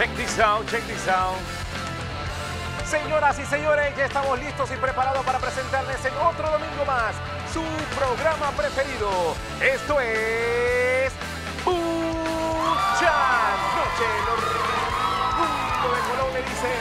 Check this out, check this out. Señoras y señores, ya estamos listos y preparados para presentarles en otro domingo más su programa preferido. Esto es Mucha Noche. El de Colón le dice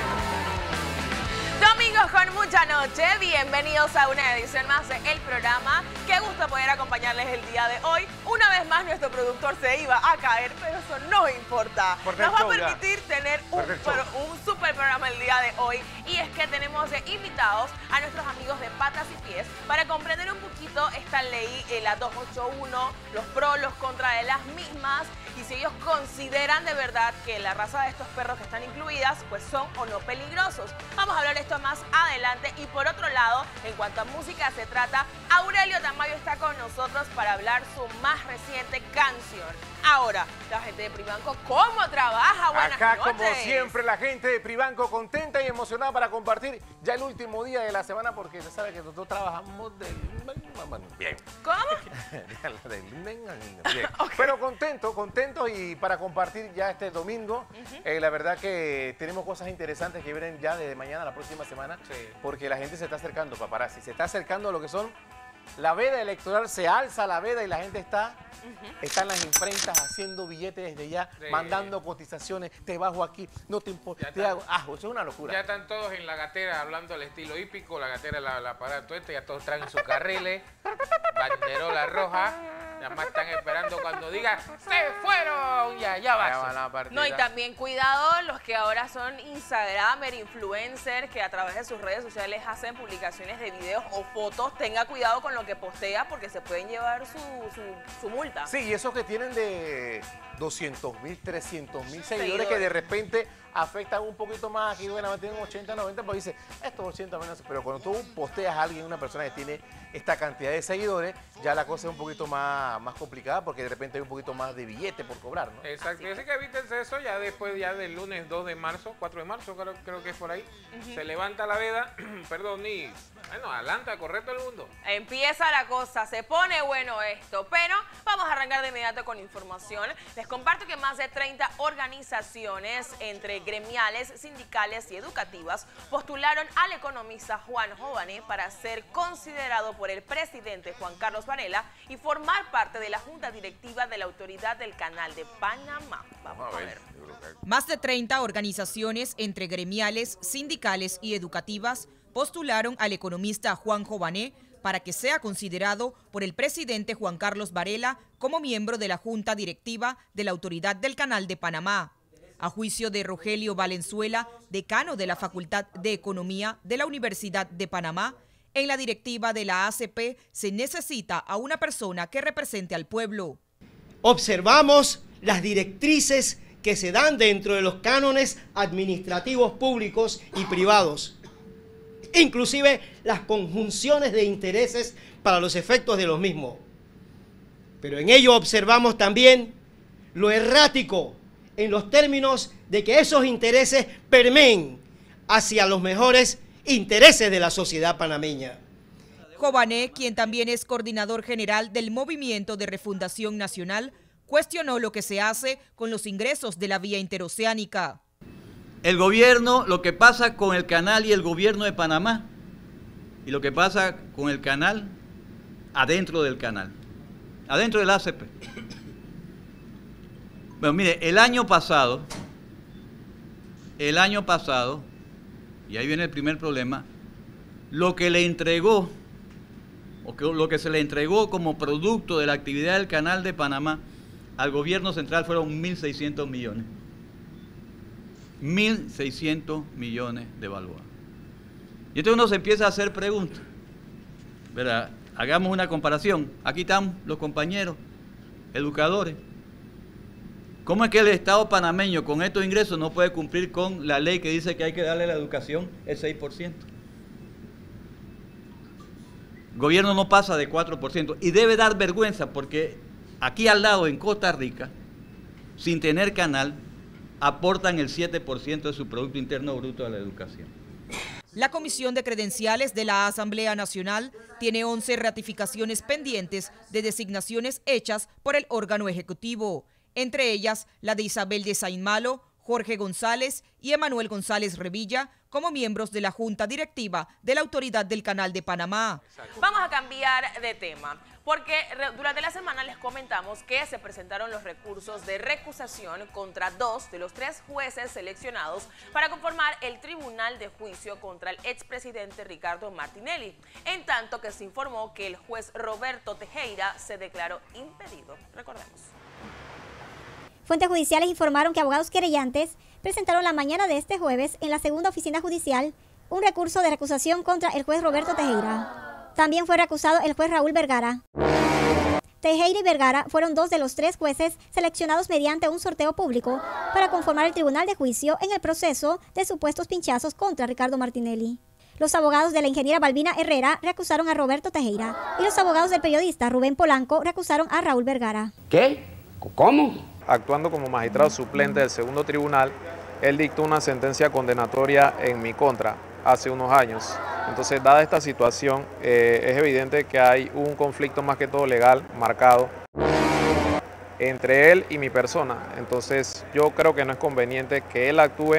Domingos con mucha noche, bienvenidos a una edición más de El Programa. Qué gusto poder acompañarles el día de hoy. Una vez más nuestro productor se iba a caer, pero eso no importa. Nos va a permitir tener un, un, super programa el día de hoy. Y es que tenemos invitados a nuestros amigos de Patas y Pies para comprender un poquito esta ley, eh, la 281, los pros, los contras de las mismas y si ellos consideran de verdad que la raza de estos perros que están incluidas pues son o no peligrosos. Vamos a hablar esto más adelante y por otro lado, en cuanto a música se trata, Aurelio Tamayo está con nosotros para hablar su más reciente canción. Ahora, la gente de Privanco, ¿cómo trabaja? Buenas Acá, como siempre, la gente de Privanco contenta y emocionada para compartir ya el último día de la semana porque se sabe que nosotros trabajamos del... Bien. ¿Cómo? Bien. Pero contento, contento y para compartir ya este domingo. Eh, la verdad que tenemos cosas interesantes que vienen ya desde mañana, la próxima semana, porque la gente se está acercando, paparazzi. Se está acercando a lo que son la veda electoral se alza la veda y la gente está, están las imprentas haciendo billetes desde ya, mandando cotizaciones, te bajo aquí, no te importa, te hago, ah, eso es una locura. Ya están todos en la gatera hablando al estilo hípico, la gatera la, la todo esto, ya todos traen sus carriles, banderola roja. Nada más están esperando cuando diga ¡Se fueron! Ya, ya va. No, y también cuidado los que ahora son Instagramer, influencers, que a través de sus redes sociales hacen publicaciones de videos o fotos. Tenga cuidado con lo que postea porque se pueden llevar su, su, multa. Sí, y esos que tienen de 200 mil, 300 mil seguidores, que de repente afectan un poquito más, aquí bueno, tienen 80, 90, pues dice, estos 80 menos, pero cuando tú posteas a alguien, una persona que tiene esta cantidad de seguidores, ya la cosa es un poquito más, más complicada porque de repente hay un poquito más de billete por cobrar, ¿no? Exacto, así que evítense eso, ya después, ya del lunes 2 de marzo, 4 de marzo creo, creo que es por ahí, se levanta la veda, perdón, y bueno, adelanta, corre todo el mundo. Empieza la cosa, se pone bueno esto, pero vamos a arrancar de inmediato con información. Les comparto que más de 30 organizaciones entre gremiales, sindicales y educativas postularon al economista Juan Jované para ser considerado por el presidente Juan Carlos Varela y formar parte de la junta directiva de la autoridad del canal de Panamá. Vamos a ver. Más de 30 organizaciones entre gremiales, sindicales y educativas postularon al economista Juan Jované para que sea considerado por el presidente Juan Carlos Varela como miembro de la Junta Directiva de la Autoridad del Canal de Panamá. A juicio de Rogelio Valenzuela, decano de la Facultad de Economía de la Universidad de Panamá, en la directiva de la ACP se necesita a una persona que represente al pueblo. Observamos las directrices que se dan dentro de los cánones administrativos públicos y privados inclusive las conjunciones de intereses para los efectos de los mismos. Pero en ello observamos también lo errático en los términos de que esos intereses permeen hacia los mejores intereses de la sociedad panameña. Jované, quien también es coordinador general del Movimiento de Refundación Nacional, cuestionó lo que se hace con los ingresos de la vía interoceánica el gobierno, lo que pasa con el canal y el gobierno de Panamá, y lo que pasa con el canal adentro del canal, adentro del ACP. Bueno, mire, el año pasado, el año pasado, y ahí viene el primer problema, lo que le entregó, o lo que se le entregó como producto de la actividad del canal de Panamá al gobierno central fueron 1.600 millones. 1.600 millones de balboas. Y entonces uno se empieza a hacer preguntas. ¿verdad? Hagamos una comparación. Aquí están los compañeros, educadores. ¿Cómo es que el Estado panameño con estos ingresos no puede cumplir con la ley que dice que hay que darle a la educación el 6%? El gobierno no pasa de 4% y debe dar vergüenza porque aquí al lado, en Costa Rica, sin tener canal, aportan el 7% de su Producto Interno Bruto a la educación. La Comisión de Credenciales de la Asamblea Nacional tiene 11 ratificaciones pendientes de designaciones hechas por el órgano ejecutivo, entre ellas la de Isabel de Sainmalo, Jorge González y Emanuel González Revilla como miembros de la Junta Directiva de la Autoridad del Canal de Panamá. Vamos a cambiar de tema, porque durante la semana les comentamos que se presentaron los recursos de recusación contra dos de los tres jueces seleccionados para conformar el Tribunal de Juicio contra el expresidente Ricardo Martinelli, en tanto que se informó que el juez Roberto Tejera se declaró impedido. Recordemos. Fuentes judiciales informaron que abogados querellantes presentaron la mañana de este jueves en la segunda oficina judicial un recurso de recusación contra el juez Roberto Tejera. También fue recusado el juez Raúl Vergara. Tejera y Vergara fueron dos de los tres jueces seleccionados mediante un sorteo público para conformar el tribunal de juicio en el proceso de supuestos pinchazos contra Ricardo Martinelli. Los abogados de la ingeniera Balbina Herrera recusaron a Roberto Tejera y los abogados del periodista Rubén Polanco recusaron a Raúl Vergara. ¿Qué? ¿Cómo? Actuando como magistrado suplente del segundo tribunal, él dictó una sentencia condenatoria en mi contra hace unos años. Entonces, dada esta situación, eh, es evidente que hay un conflicto más que todo legal marcado entre él y mi persona. Entonces, yo creo que no es conveniente que él actúe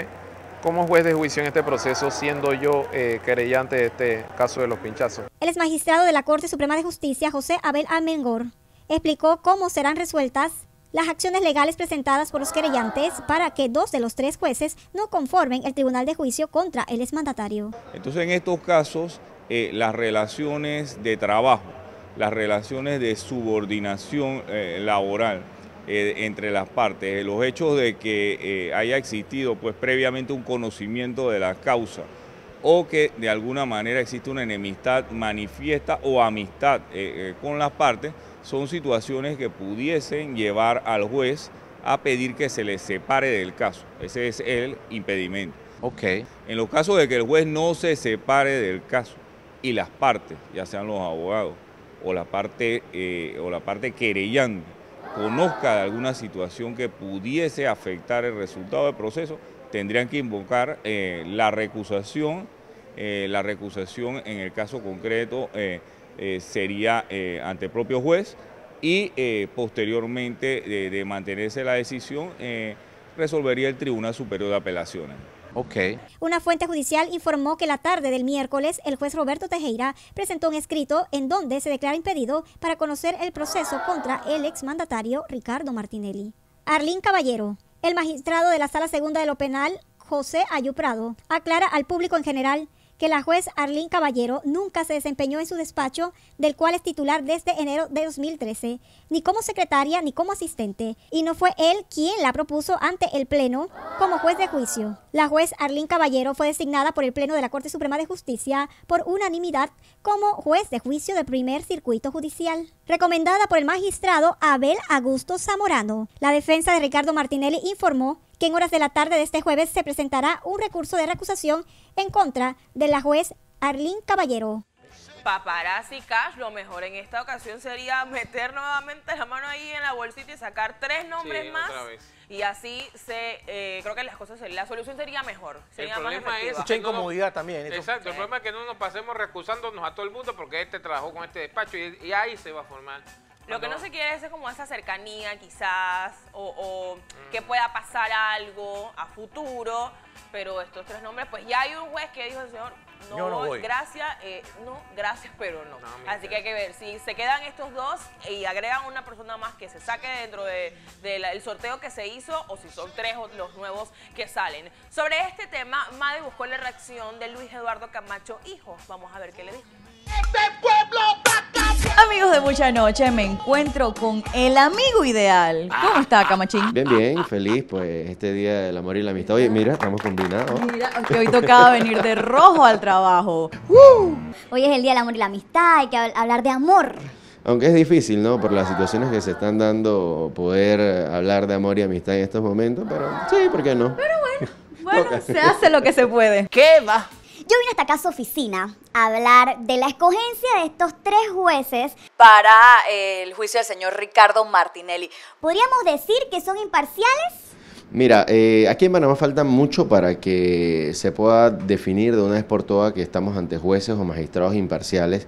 como juez de juicio en este proceso, siendo yo eh, querellante de este caso de los pinchazos. El magistrado de la Corte Suprema de Justicia, José Abel Amengor, explicó cómo serán resueltas las acciones legales presentadas por los querellantes para que dos de los tres jueces no conformen el tribunal de juicio contra el exmandatario. Entonces en estos casos eh, las relaciones de trabajo, las relaciones de subordinación eh, laboral eh, entre las partes, los hechos de que haya existido pues previamente un conocimiento de la causa o que de alguna manera existe una enemistad manifiesta o amistad con las partes, son situaciones que pudiesen llevar al juez a pedir que se le separe del caso. Ese es el impedimento. Ok. En los casos de que el juez no se separe del caso y las partes, ya sean los abogados o la parte, eh, o la parte querellante, conozca de alguna situación que pudiese afectar el resultado del proceso, tendrían que invocar eh, la recusación, eh, la recusación en el caso concreto eh, sería eh, ante el propio juez y eh, posteriormente de, mantenerse la decisión resolvería el Tribunal Superior de Apelaciones. Okay. Una fuente judicial informó que la tarde del miércoles el juez Roberto Tejera presentó un escrito en donde se declara impedido para conocer el proceso contra el exmandatario Ricardo Martinelli. Arlín Caballero, el magistrado de la Sala Segunda de lo Penal, José Ayuprado, aclara al público en general que la juez Arlín Caballero nunca se desempeñó en su despacho, del cual es titular desde enero de 2013, ni como secretaria ni como asistente, y no fue él quien la propuso ante el Pleno como juez de juicio. La juez Arlín Caballero fue designada por el Pleno de la Corte Suprema de Justicia por unanimidad como juez de juicio del primer circuito judicial. Recomendada por el magistrado Abel Augusto Zamorano, la defensa de Ricardo Martinelli informó que en horas de la tarde de este jueves se presentará un recurso de recusación en contra de la juez Arlín Caballero. Paparazzi Cash, lo mejor en esta ocasión sería meter nuevamente la mano ahí en la bolsita y sacar tres nombres más. Y así se, eh, creo que las cosas, la solución sería mejor. Sería el problema es mucha incomodidad también. Exacto, el problema es que no nos pasemos recusándonos a todo el mundo porque este trabajó con este despacho y ahí se va a formar lo que no se quiere es como esa cercanía quizás, o, que pueda pasar algo a futuro, pero estos tres nombres, pues ya hay un juez que dijo, señor, no, gracias, eh, no, gracias, pero no. Así que hay que ver, si se quedan estos dos y agregan una persona más que se saque dentro del de, sorteo que se hizo, o si son tres los nuevos que salen. Sobre este tema, Madre buscó la reacción de Luis Eduardo Camacho, hijo. Vamos a ver qué le dijo. Este pueblo Amigos de Mucha Noche, me encuentro con el amigo ideal. ¿Cómo está, Camachín? Bien, bien, feliz, pues, este día del amor y la amistad. Oye, mira, estamos combinados. Mira, que hoy tocaba venir de rojo al trabajo. Hoy es el día del amor y la amistad, hay que hablar de amor. Aunque es difícil, ¿no? Por las situaciones que se están dando, poder hablar de amor y amistad en estos momentos, pero sí, ¿por qué no? Pero bueno, bueno, se hace lo que se puede. ¿Qué va? Yo vine hasta acá a su oficina a hablar de la escogencia de estos tres jueces para eh, el juicio del señor Ricardo Martinelli. ¿Podríamos decir que son imparciales? Mira, eh, aquí en Panamá falta mucho para que se pueda definir de una vez por todas que estamos ante jueces o magistrados imparciales.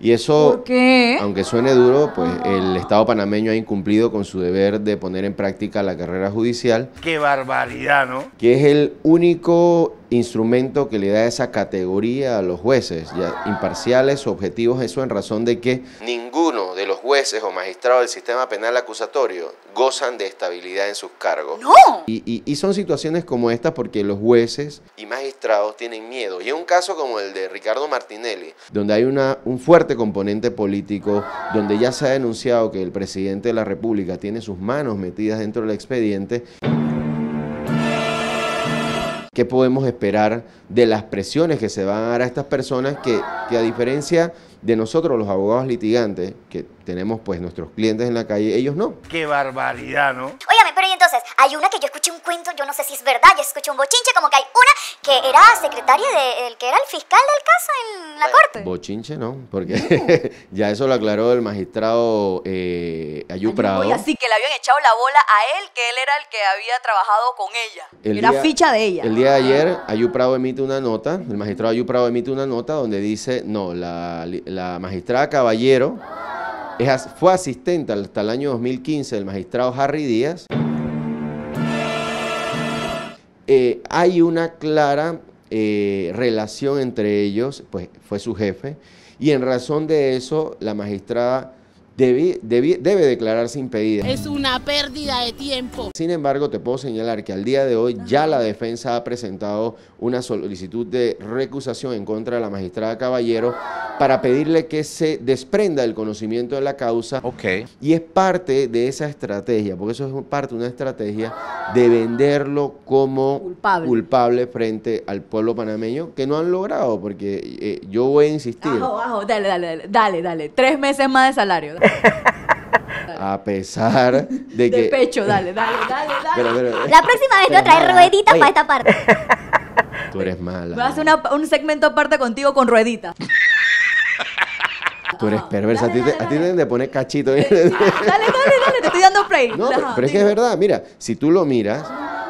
Y eso, ¿Por qué? aunque suene duro, pues el Estado panameño ha incumplido con su deber de poner en práctica la carrera judicial, Qué barbaridad, ¿no? que es el único instrumento que le da esa categoría a los jueces, ya imparciales, objetivos, eso en razón de que ninguno de los jueces o magistrados del sistema penal acusatorio gozan de estabilidad en sus cargos. ¡No! Y, y- y son situaciones como estas porque los jueces y magistrados tienen miedo. Y es un caso como el de Ricardo Martinelli, donde hay una, un fuerte componente político, donde ya se ha denunciado que el presidente de la República tiene sus manos metidas dentro del expediente. ¿Qué podemos esperar de las presiones que se van a dar a estas personas que, que a diferencia de nosotros los abogados litigantes, que tenemos pues nuestros clientes en la calle, ellos no? Qué barbaridad, ¿no? Pero y entonces, hay una que yo escuché un cuento, yo no sé si es verdad, yo escuché un bochinche, como que hay una que era secretaria del que era el fiscal del caso en la corte. Bochinche no, porque ya eso lo aclaró el magistrado eh, Ayú Prado. Oye, así que le habían echado la bola a él, que él era el que había trabajado con ella. El era día- ficha de ella. El día de ayer, Ayú Prado emite una nota, el magistrado Ayú Prado emite una nota donde dice, no, la, magistrada Caballero fue asistente hasta el año 2015 del magistrado Harry Díaz. Eh, hay una clara eh, relación entre ellos, pues fue su jefe, y en razón de eso, la magistrada debe declararse impedida. Es una pérdida de tiempo. Sin embargo, te puedo señalar que al día de hoy ya la defensa ha presentado una solicitud de recusación en contra de la magistrada Caballero para pedirle que se desprenda del conocimiento de la causa. Y es parte de esa estrategia, porque eso es parte de una estrategia de venderlo como culpable, frente al pueblo panameño, que no han logrado, porque eh, yo voy a insistir, Ajo, ajo, dale, dale, dale, dale, dale. Tres meses más de salario. a pesar de que... De pecho, dale, dale, dale, dale. Pero, pero, La próxima vez te voy a traer rueditas para esta parte. Tú eres mala. Voy a hacer una- un segmento aparte contigo con ruedita. Tú eres perversa. a ti te, a ti te deben de poner cachito. Dale, dale, dale, te estoy dando play. No, pero, Ajá, pero es que es verdad. Mira, si tú lo miras,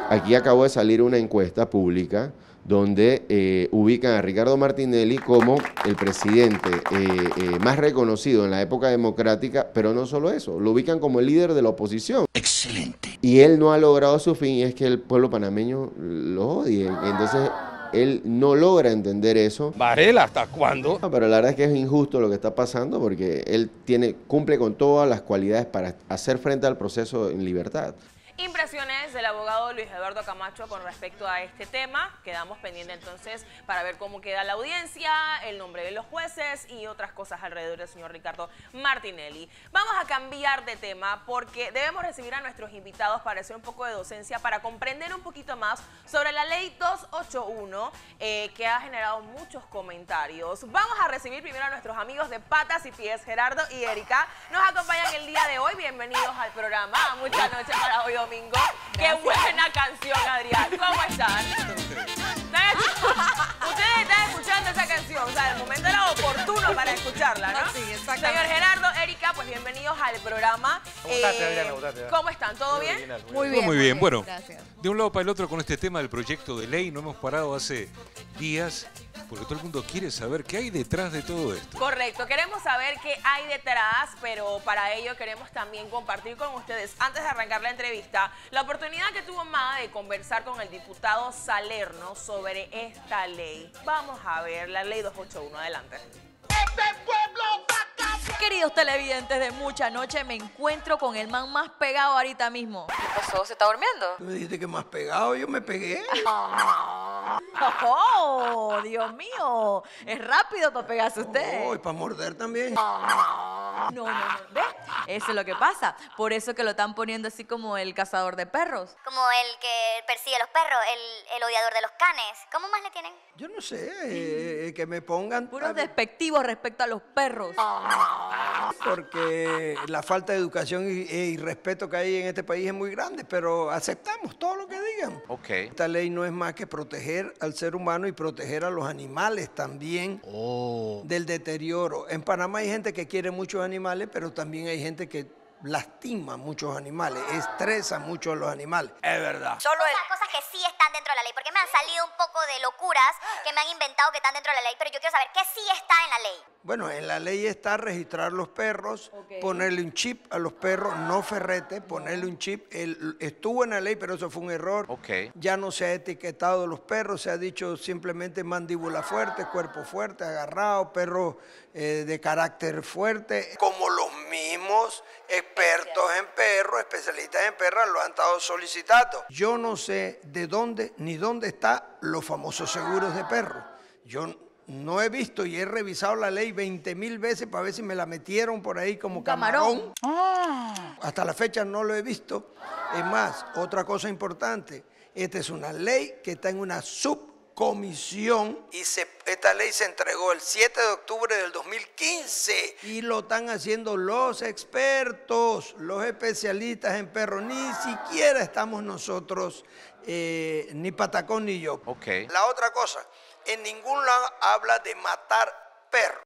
aquí acabó de salir una encuesta pública donde eh, ubican a Ricardo Martinelli como el presidente eh, eh, más reconocido en la época democrática, pero no solo eso, lo ubican como el líder de la oposición. Excelente. Y él no ha logrado su fin y es que el pueblo panameño lo odie. Entonces, él no logra entender eso. Varela, ¿hasta cuándo? No, pero la verdad es que es injusto lo que está pasando porque él tiene, cumple con todas las cualidades para hacer frente al proceso en libertad. Impresiones del abogado Luis Eduardo Camacho con respecto a este tema. Quedamos pendientes entonces para ver cómo queda la audiencia, el nombre de los jueces y otras cosas alrededor del señor Ricardo Martinelli. Vamos a cambiar de tema porque debemos recibir a nuestros invitados para hacer un poco de docencia, para comprender un poquito más sobre la ley 281 eh, que ha generado muchos comentarios. Vamos a recibir primero a nuestros amigos de Patas y Pies, Gerardo y Erika. Nos acompañan el día de hoy. Bienvenidos al programa. Mucha noche para hoy domingo. Qué buena canción, Adrián. ¿Cómo están? ¿Están escu- Ustedes están escuchando esa canción, o sea, el momento era oportuno para escucharla, ¿no? Sí, exactamente. Señor Gerardo, Erika, pues bienvenidos al programa. ¿Cómo estás, Eh, Adriana? ¿Cómo estás? ¿Cómo están? ¿Todo bien? Muy bien. muy bien. Bueno, Gracias. de un lado para el otro con este tema del proyecto de ley, no hemos parado hace días porque todo el mundo quiere saber qué hay detrás de todo esto. Correcto, queremos saber qué hay detrás, pero para ello queremos también compartir con ustedes, antes de arrancar la entrevista, la oportunidad que tuvo Mada de conversar con el diputado Salerno sobre esta ley. Vamos a ver la ley 281, adelante. Queridos televidentes de mucha noche, me encuentro con el man más pegado ahorita mismo. ¿Qué pasó? ¿Se está durmiendo? Tú me dijiste que más pegado, yo me pegué. ¡Oh, Dios mío! Es rápido para pegarse usted. Oh, y para morder también. No, no, no. ¿Ves? Eso es lo que pasa. Por eso que lo están poniendo así como el cazador de perros. Como el que persigue a los perros, el, el odiador de los canes. ¿Cómo más le tienen? Yo no sé, eh, que me pongan... Puros despectivos respecto a los perros. Porque la falta de educación y, y respeto que hay en este país es muy grande, pero aceptamos todo lo que digan. Ok. Esta ley no es más que proteger al ser humano y proteger a los animales también del deterioro. En Panamá hay gente que quiere muchos animales, pero también hay gente que lastima muchos animales, estresa mucho a los animales. Es verdad. Solo cosas que sí están dentro de la ley, porque me han salido un poco de locuras que me han inventado que están dentro de la ley, pero yo quiero saber qué sí está en la ley. Bueno, en la ley está registrar los perros, ponerle un chip a los perros, no ferrete, ponerle un chip. El- estuvo en la ley, pero eso fue un error. Ya no se ha etiquetado los perros, se ha dicho simplemente mandíbula fuerte, cuerpo fuerte, agarrado, perro eh, de carácter fuerte. Como los mismos expertos en perros, especialistas en perros, lo han estado solicitando. Yo no sé de dónde ni dónde están los famosos seguros de perros. Yo no he visto y he revisado la ley 20 mil veces para ver si me la metieron por ahí como camarón. Hasta la fecha no lo he visto. Es más, otra cosa importante, esta es una ley que está en una subcomisión y se- esta ley se entregó el 7 de octubre del 2015 y lo están haciendo los expertos, los especialistas en perros. Ni siquiera estamos nosotros, eh, ni Patacón ni yo. La otra cosa, en ningún lado habla de matar perros.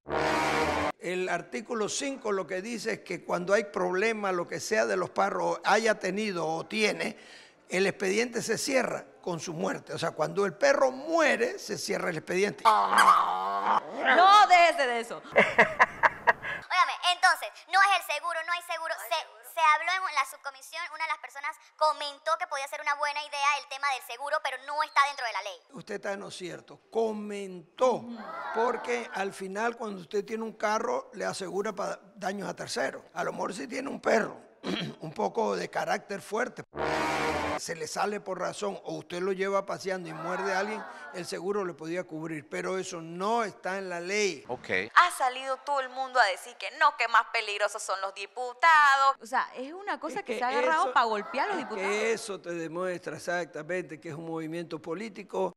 El artículo 5 lo que dice es que cuando hay problema, lo que sea de los perros, haya tenido o tiene, el expediente se cierra con su muerte. O sea, cuando el perro muere, se cierra el expediente. No, déjese de eso. Óigame, entonces, no es el seguro, no hay seguro. Se, se habló en la subcomisión, una de las personas comentó que podía ser una buena idea el tema del seguro, pero no está dentro de la ley. Usted está en lo cierto. Comentó. Porque al final, cuando usted tiene un carro, le asegura para daños a terceros. A lo mejor si tiene un perro, un poco de carácter fuerte, se le sale por razón o usted lo lleva paseando y muerde a alguien, el seguro le podía cubrir. Pero eso no está en la ley. Ok. Ha salido todo el mundo a decir que no, que más peligrosos son los diputados. O sea, es una cosa que, que se ha agarrado eso- para golpear a los Es diputados. Que eso te demuestra exactamente que es un movimiento político.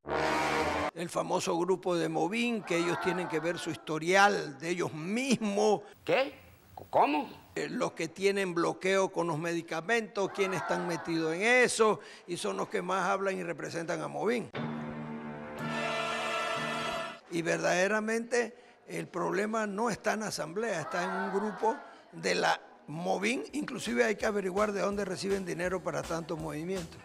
El famoso grupo de Movín, que ellos tienen que ver su historial de ellos mismos. ¿Qué? ¿Cómo? Eh, Los que tienen bloqueo con los medicamentos, quienes están metidos en eso, y son los que más hablan y representan a Movín. Y verdaderamente el problema no está en asamblea, está en un grupo de la Movín. Inclusive hay que averiguar de dónde reciben dinero para tantos movimientos.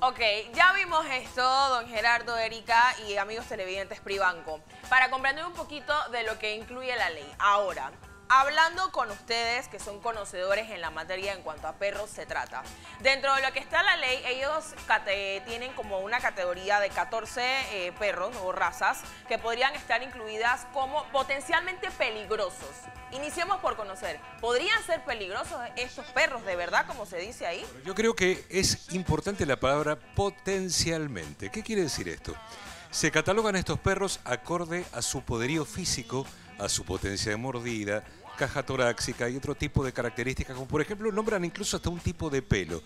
Ok, ya vimos esto, don Gerardo, Erika y amigos televidentes Privanco, para comprender un poquito de lo que incluye la ley. Ahora, hablando con ustedes que son conocedores en la materia en cuanto a perros se trata, dentro de lo que está la ley, ellos tienen como una categoría de 14 eh, perros o razas que podrían estar incluidas como potencialmente peligrosos. Iniciemos por conocer, ¿podrían ser peligrosos estos perros de verdad, como se dice ahí? Yo creo que es importante la palabra potencialmente. ¿Qué quiere decir esto? Se catalogan estos perros acorde a su poderío físico, a su potencia de mordida, caja torácica y otro tipo de características, como por ejemplo nombran incluso hasta un tipo de pelo.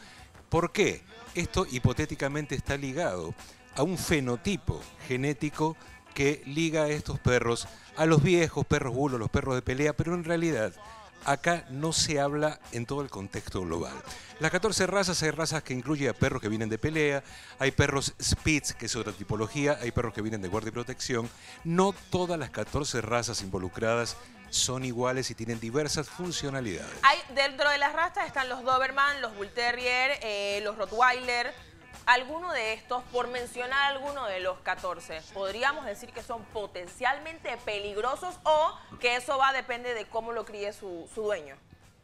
¿Por qué? Esto hipotéticamente está ligado a un fenotipo genético que liga a estos perros a los viejos perros bulos, los perros de pelea, pero en realidad acá no se habla en todo el contexto global. Las 14 razas, hay razas que incluyen a perros que vienen de pelea, hay perros Spitz, que es otra tipología, hay perros que vienen de guardia y protección. No todas las 14 razas involucradas son iguales y tienen diversas funcionalidades. Hay, dentro de las razas están los Doberman, los Bull Terrier, eh, los Rottweiler. Alguno de estos, por mencionar alguno de los 14, podríamos decir que son potencialmente peligrosos o que eso va depende de cómo lo críe su, su dueño.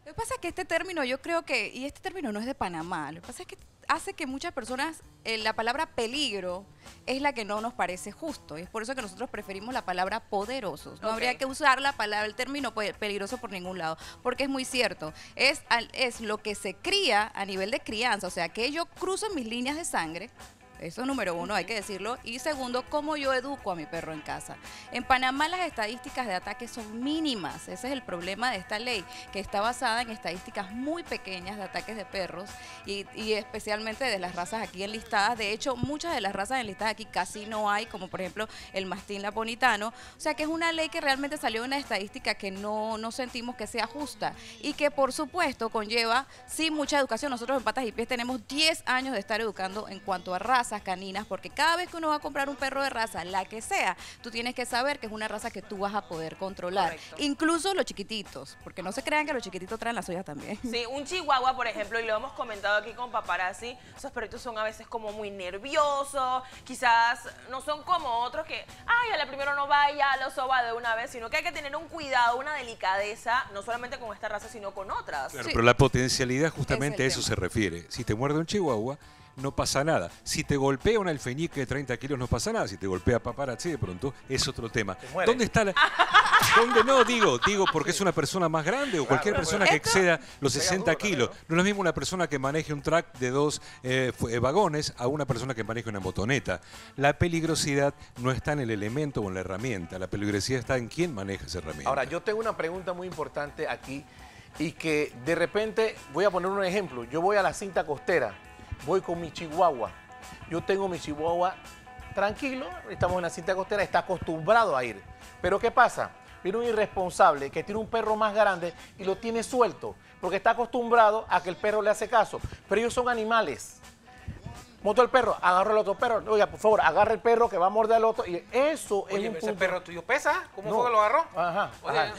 Lo que pasa es que este término, yo creo que, y este término no es de Panamá, lo que pasa es que hace que muchas personas, eh, la palabra peligro es la que no nos parece justo. Y es por eso que nosotros preferimos la palabra poderosos. No habría que usar la palabra, el término pe- peligroso por ningún lado, porque es muy cierto. Es, al- es lo que se cría a nivel de crianza, o sea, que yo cruzo mis líneas de sangre. Eso número uno, hay que decirlo. Y segundo, cómo yo educo a mi perro en casa. En Panamá las estadísticas de ataques son mínimas. Ese es el problema de esta ley, que está basada en estadísticas muy pequeñas de ataques de perros y, y especialmente de las razas aquí enlistadas. De hecho, muchas de las razas enlistadas aquí casi no hay, como por ejemplo el mastín napolitano. O sea que es una ley que realmente salió de una estadística que no, no sentimos que sea justa y que por supuesto conlleva, sí, mucha educación. Nosotros en Patas y Pies tenemos 10 años de estar educando en cuanto a razas razas caninas, porque cada vez que uno va a comprar un perro de raza, la que sea, tú tienes que saber que es una raza que tú vas a poder controlar. Incluso los chiquititos, porque no se crean que los chiquititos traen las suyas también. Sí, un chihuahua, por ejemplo, y lo hemos comentado aquí con paparazzi, esos perritos son a veces como muy nerviosos, quizás no son como otros que, ay, a la primero no vaya, lo soba de una vez, sino que hay que tener un cuidado, una delicadeza, no solamente con esta raza, sino con otras. Claro, pero la potencialidad justamente a eso se refiere. Si te muerde un chihuahua, no pasa nada. Si te golpea un alfeñique de 30 kilos, no pasa nada. Si te golpea paparazzi, de pronto es otro tema. ¿Dónde está la.? ¿Dónde no? Digo, digo, porque es una persona más grande o cualquier persona que exceda los 60 kilos. No es lo mismo una persona que maneje un track de dos eh, eh, vagones a una persona que maneje una motoneta. La peligrosidad no está en el elemento o en la herramienta. La peligrosidad está en quién maneja esa herramienta. Ahora, yo tengo una pregunta muy importante aquí y que de repente, voy a poner un ejemplo, yo voy a la cinta costera, voy con mi chihuahua, yo tengo mi chihuahua tranquilo, estamos en la cinta costera, está acostumbrado a ir. Pero ¿qué pasa? Viene un irresponsable que tiene un perro más grande y lo tiene suelto, porque está acostumbrado a que el perro le hace caso. Pero ellos son animales. Moto el perro, agarra el otro perro. Oiga, por favor, agarra el perro que va a morder al otro. Y eso Oye, es un ese punto. perro tuyo pesa. ¿Cómo No. fue que lo agarró? Ajá, ajá.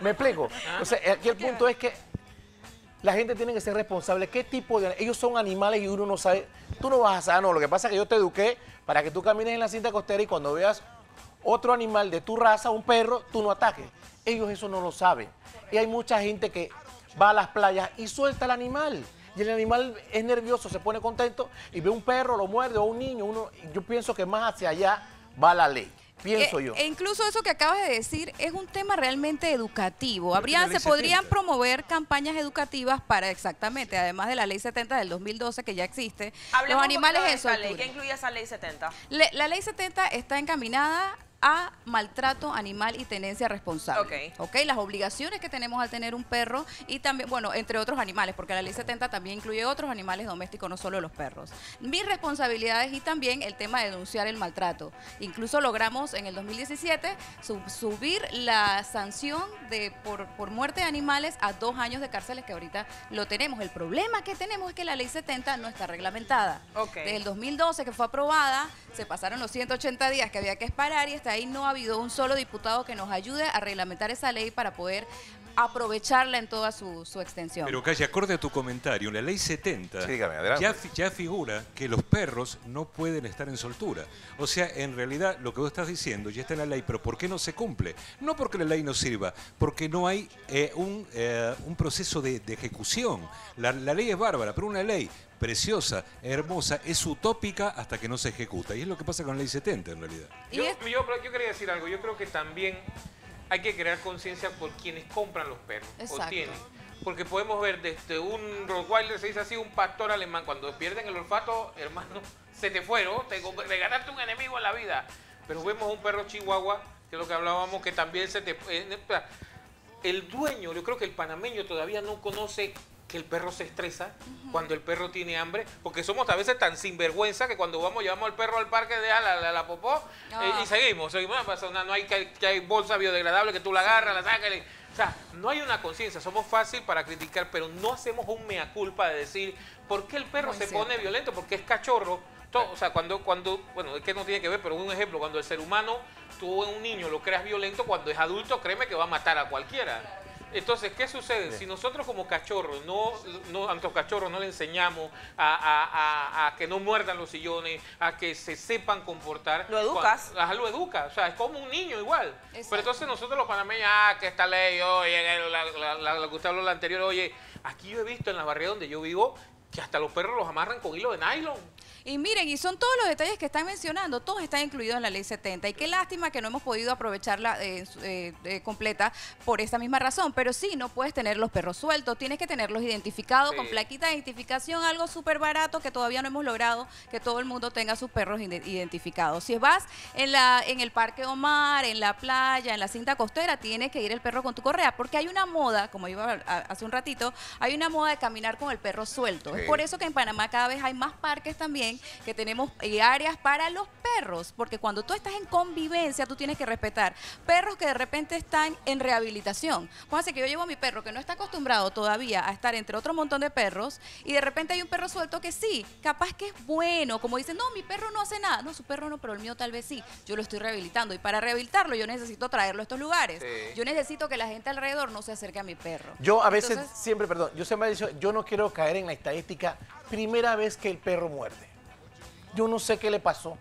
Me explico. O sea, aquí el punto es que la gente tiene que ser responsable. ¿Qué tipo de.? Ellos son animales y uno no sabe. Tú no vas a saber, no. Lo que pasa es que yo te eduqué para que tú camines en la cinta costera y cuando veas otro animal de tu raza, un perro, tú no ataques. Ellos eso no lo saben. Y hay mucha gente que va a las playas y suelta al animal. Y el animal es nervioso, se pone contento y ve un perro, lo muerde o un niño. Uno, yo pienso que más hacia allá va la ley. Pienso Eh, yo. E incluso eso que acabas de decir es un tema realmente educativo. Habrían, se podrían 70. promover campañas educativas para exactamente, además de la ley 70 del 2012 que ya existe, Hablemos los animales en esa ley. ¿Qué incluye esa ley 70? Le- la ley 70 está encaminada a maltrato animal y tenencia responsable. Ok. ok. Las obligaciones que tenemos al tener un perro y también, bueno, entre otros animales, porque la ley 70 también incluye otros animales domésticos, no solo los perros. Mis responsabilidades y también el tema de denunciar el maltrato. Incluso logramos en el 2017 sub- subir la sanción de por, por muerte de animales a dos años de cárceles que ahorita lo tenemos. El problema que tenemos es que la ley 70 no está reglamentada. Ok. Desde el 2012 que fue aprobada, se pasaron los 180 días que había que esperar y hasta ahí no ha habido un solo diputado que nos ayude a reglamentar esa ley para poder aprovecharla en toda su, su extensión. Pero Calle, acorde a tu comentario, la ley 70 Sí, dígame, adelante. ya, fi- ya figura que los perros no pueden estar en soltura. O sea, en realidad lo que vos estás diciendo ya está en la ley, pero ¿por qué no se cumple? No porque la ley no sirva, porque no hay eh, un, eh, un proceso de, de ejecución. La, la ley es bárbara, pero una ley preciosa, hermosa, es utópica hasta que no se ejecuta. Y es lo que pasa con la ley 70 en realidad. Yo, yo, yo quería decir algo. Yo creo que también hay que crear conciencia por quienes compran los perros o Exacto. tienen. Porque podemos ver desde un Rottweiler, se dice así, un pastor alemán, cuando pierden el olfato, hermano, se te fueron, te, te ganaste un enemigo en la vida. Pero vemos un perro chihuahua, que es lo que hablábamos, que también se te... El dueño, yo creo que el panameño todavía no conoce que el perro se estresa cuando el perro tiene hambre, porque somos a veces tan sinvergüenza que cuando vamos, llevamos al perro al parque, deja la, la, la popó eh, Ah. y seguimos, seguimos, no no hay que, que hay bolsa biodegradable que tú la agarras, la sacas, o sea, no hay una conciencia, somos fácil para criticar, pero no hacemos un mea culpa de decir, ¿por qué el perro Muy se cierto. pone violento? Porque es cachorro, o sea, cuando, cuando, bueno, es que no tiene que ver, pero un ejemplo, cuando el ser humano, tú en un niño lo creas violento, cuando es adulto, créeme que va a matar a cualquiera. Entonces, ¿qué sucede? Si nosotros como cachorros, no, no, a nuestros cachorros no le enseñamos a, a- a- a que no muerdan los sillones, a que se sepan comportar. Lo educas. cua- Ajá, lo educas. O sea, es como un niño igual. Exacto. Pero entonces nosotros los panameños, ah, que esta ley, oye, la, la- la- lo que usted habló la anterior, oye, aquí yo he visto en la barriada donde yo vivo que hasta los perros los amarran con hilo de nylon. Y miren, y son todos los detalles que están mencionando, todos están incluidos en la ley 70. Y qué lástima que no hemos podido aprovecharla eh, eh, eh, completa por esta misma razón. Pero sí, no puedes tener los perros sueltos, tienes que tenerlos identificados Sí. con plaquita de identificación, algo súper barato que todavía no hemos logrado que todo el mundo tenga sus perros ide- identificados. Si vas en, la, en el Parque Omar, en la playa, en la cinta costera, tiene que ir el perro con tu correa, porque hay una moda, como iba hace un ratito, hay una moda de caminar con el perro suelto. Sí. Es por eso que en Panamá cada vez hay más parques también también que tenemos eh, áreas para los perros, porque cuando tú estás en convivencia, tú tienes que respetar perros que de repente están en rehabilitación. Póngase que yo llevo a mi perro que no está acostumbrado todavía a estar entre otro montón de perros y de repente hay un perro suelto que sí, capaz que es bueno, como dicen, no, mi perro no hace nada, no, su perro no, pero el mío tal vez sí, yo lo estoy rehabilitando y para rehabilitarlo yo necesito traerlo a estos lugares. Yo necesito que la gente alrededor no se acerque a mi perro. Yo a veces, Entonces, siempre, perdón, yo siempre he dicho, yo no quiero caer en la estadística, primera vez que el perro muerde. Yo no sé qué le pasó.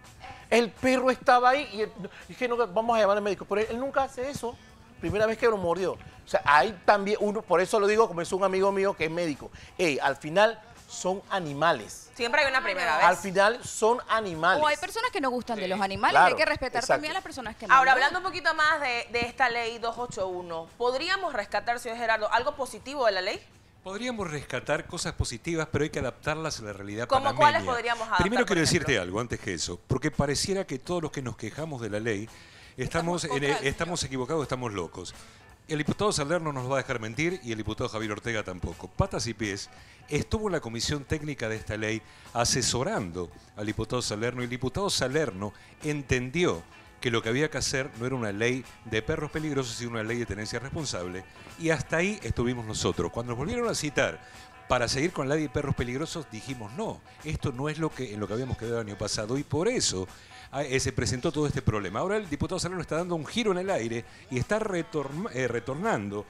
El perro estaba ahí y dije, no, vamos a llamar al médico, pero él, él nunca hace eso. Primera vez que lo mordió. O sea, hay también uno, por eso lo digo, como es un amigo mío que es médico. Ey, al final son animales. Siempre hay una primera vez. Al final son animales. O hay personas que no gustan de los animales claro, hay que respetar exacto. también a las personas que no. Ahora, hablando un poquito más de, de esta ley 281, ¿podríamos rescatar, señor Gerardo, algo positivo de la ley? Podríamos rescatar cosas positivas, pero hay que adaptarlas a la realidad ¿Cómo panameña. cuáles podríamos adaptar, Primero quiero decirte algo antes que eso, porque pareciera que todos los que nos quejamos de la ley estamos, en- estamos equivocados, estamos locos. El diputado Salerno no nos va a dejar mentir y el diputado Javier Ortega tampoco. Patas y pies estuvo en la comisión técnica de esta ley asesorando al diputado Salerno y el diputado Salerno entendió que lo que había que hacer no era una ley de perros peligrosos, sino una ley de tenencia responsable. Y hasta ahí estuvimos nosotros. Cuando nos volvieron a citar para seguir con la ley de perros peligrosos, dijimos no, esto no es lo que en lo que habíamos quedado el año pasado y por eso ah, eh, se presentó todo este problema. Ahora el diputado Salerno está dando un giro en el aire y está eh, retornando,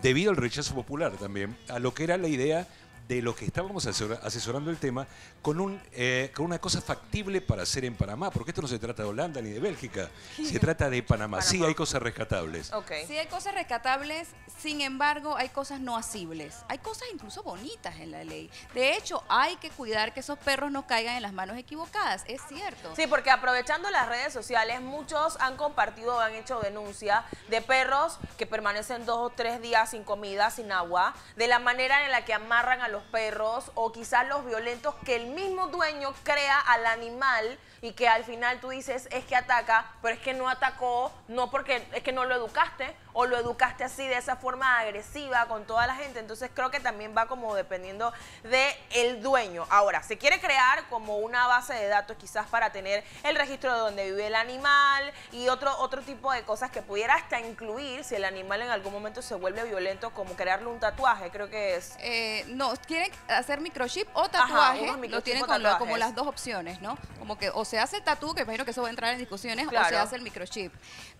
debido al rechazo popular también, a lo que era la idea de lo que estábamos asesora- asesorando el tema con, un, eh, con una cosa factible para hacer en Panamá, porque esto no se trata de Holanda ni de Bélgica, se trata de Panamá. Sí, hay cosas rescatables. Sí hay cosas rescatables, sin embargo hay cosas no asibles. Hay cosas incluso bonitas en la ley. De hecho, hay que cuidar que esos perros no caigan en las manos equivocadas, es cierto. Sí, porque aprovechando las redes sociales, muchos han compartido han hecho denuncia de perros que permanecen dos o tres días sin comida, sin agua, de la manera en la que amarran a los perros o quizás los violentos que el mismo dueño crea al animal y que al final tú dices es que ataca, pero es que no atacó, no porque es que no lo educaste o lo educaste así de esa forma agresiva con toda la gente. Entonces creo que también va como dependiendo de el dueño. Ahora, se quiere crear como una base de datos quizás para tener el registro de donde vive el animal y otro, otro tipo de cosas que pudiera hasta incluir si el animal en algún momento se vuelve violento, como crearle un tatuaje, creo que es. Eh, no, quieren hacer microchip o tatuaje, unos lo tienen con como las dos opciones, ¿no? Como que o se hace el tatú, que imagino que eso va a entrar en discusiones, o se hace el microchip.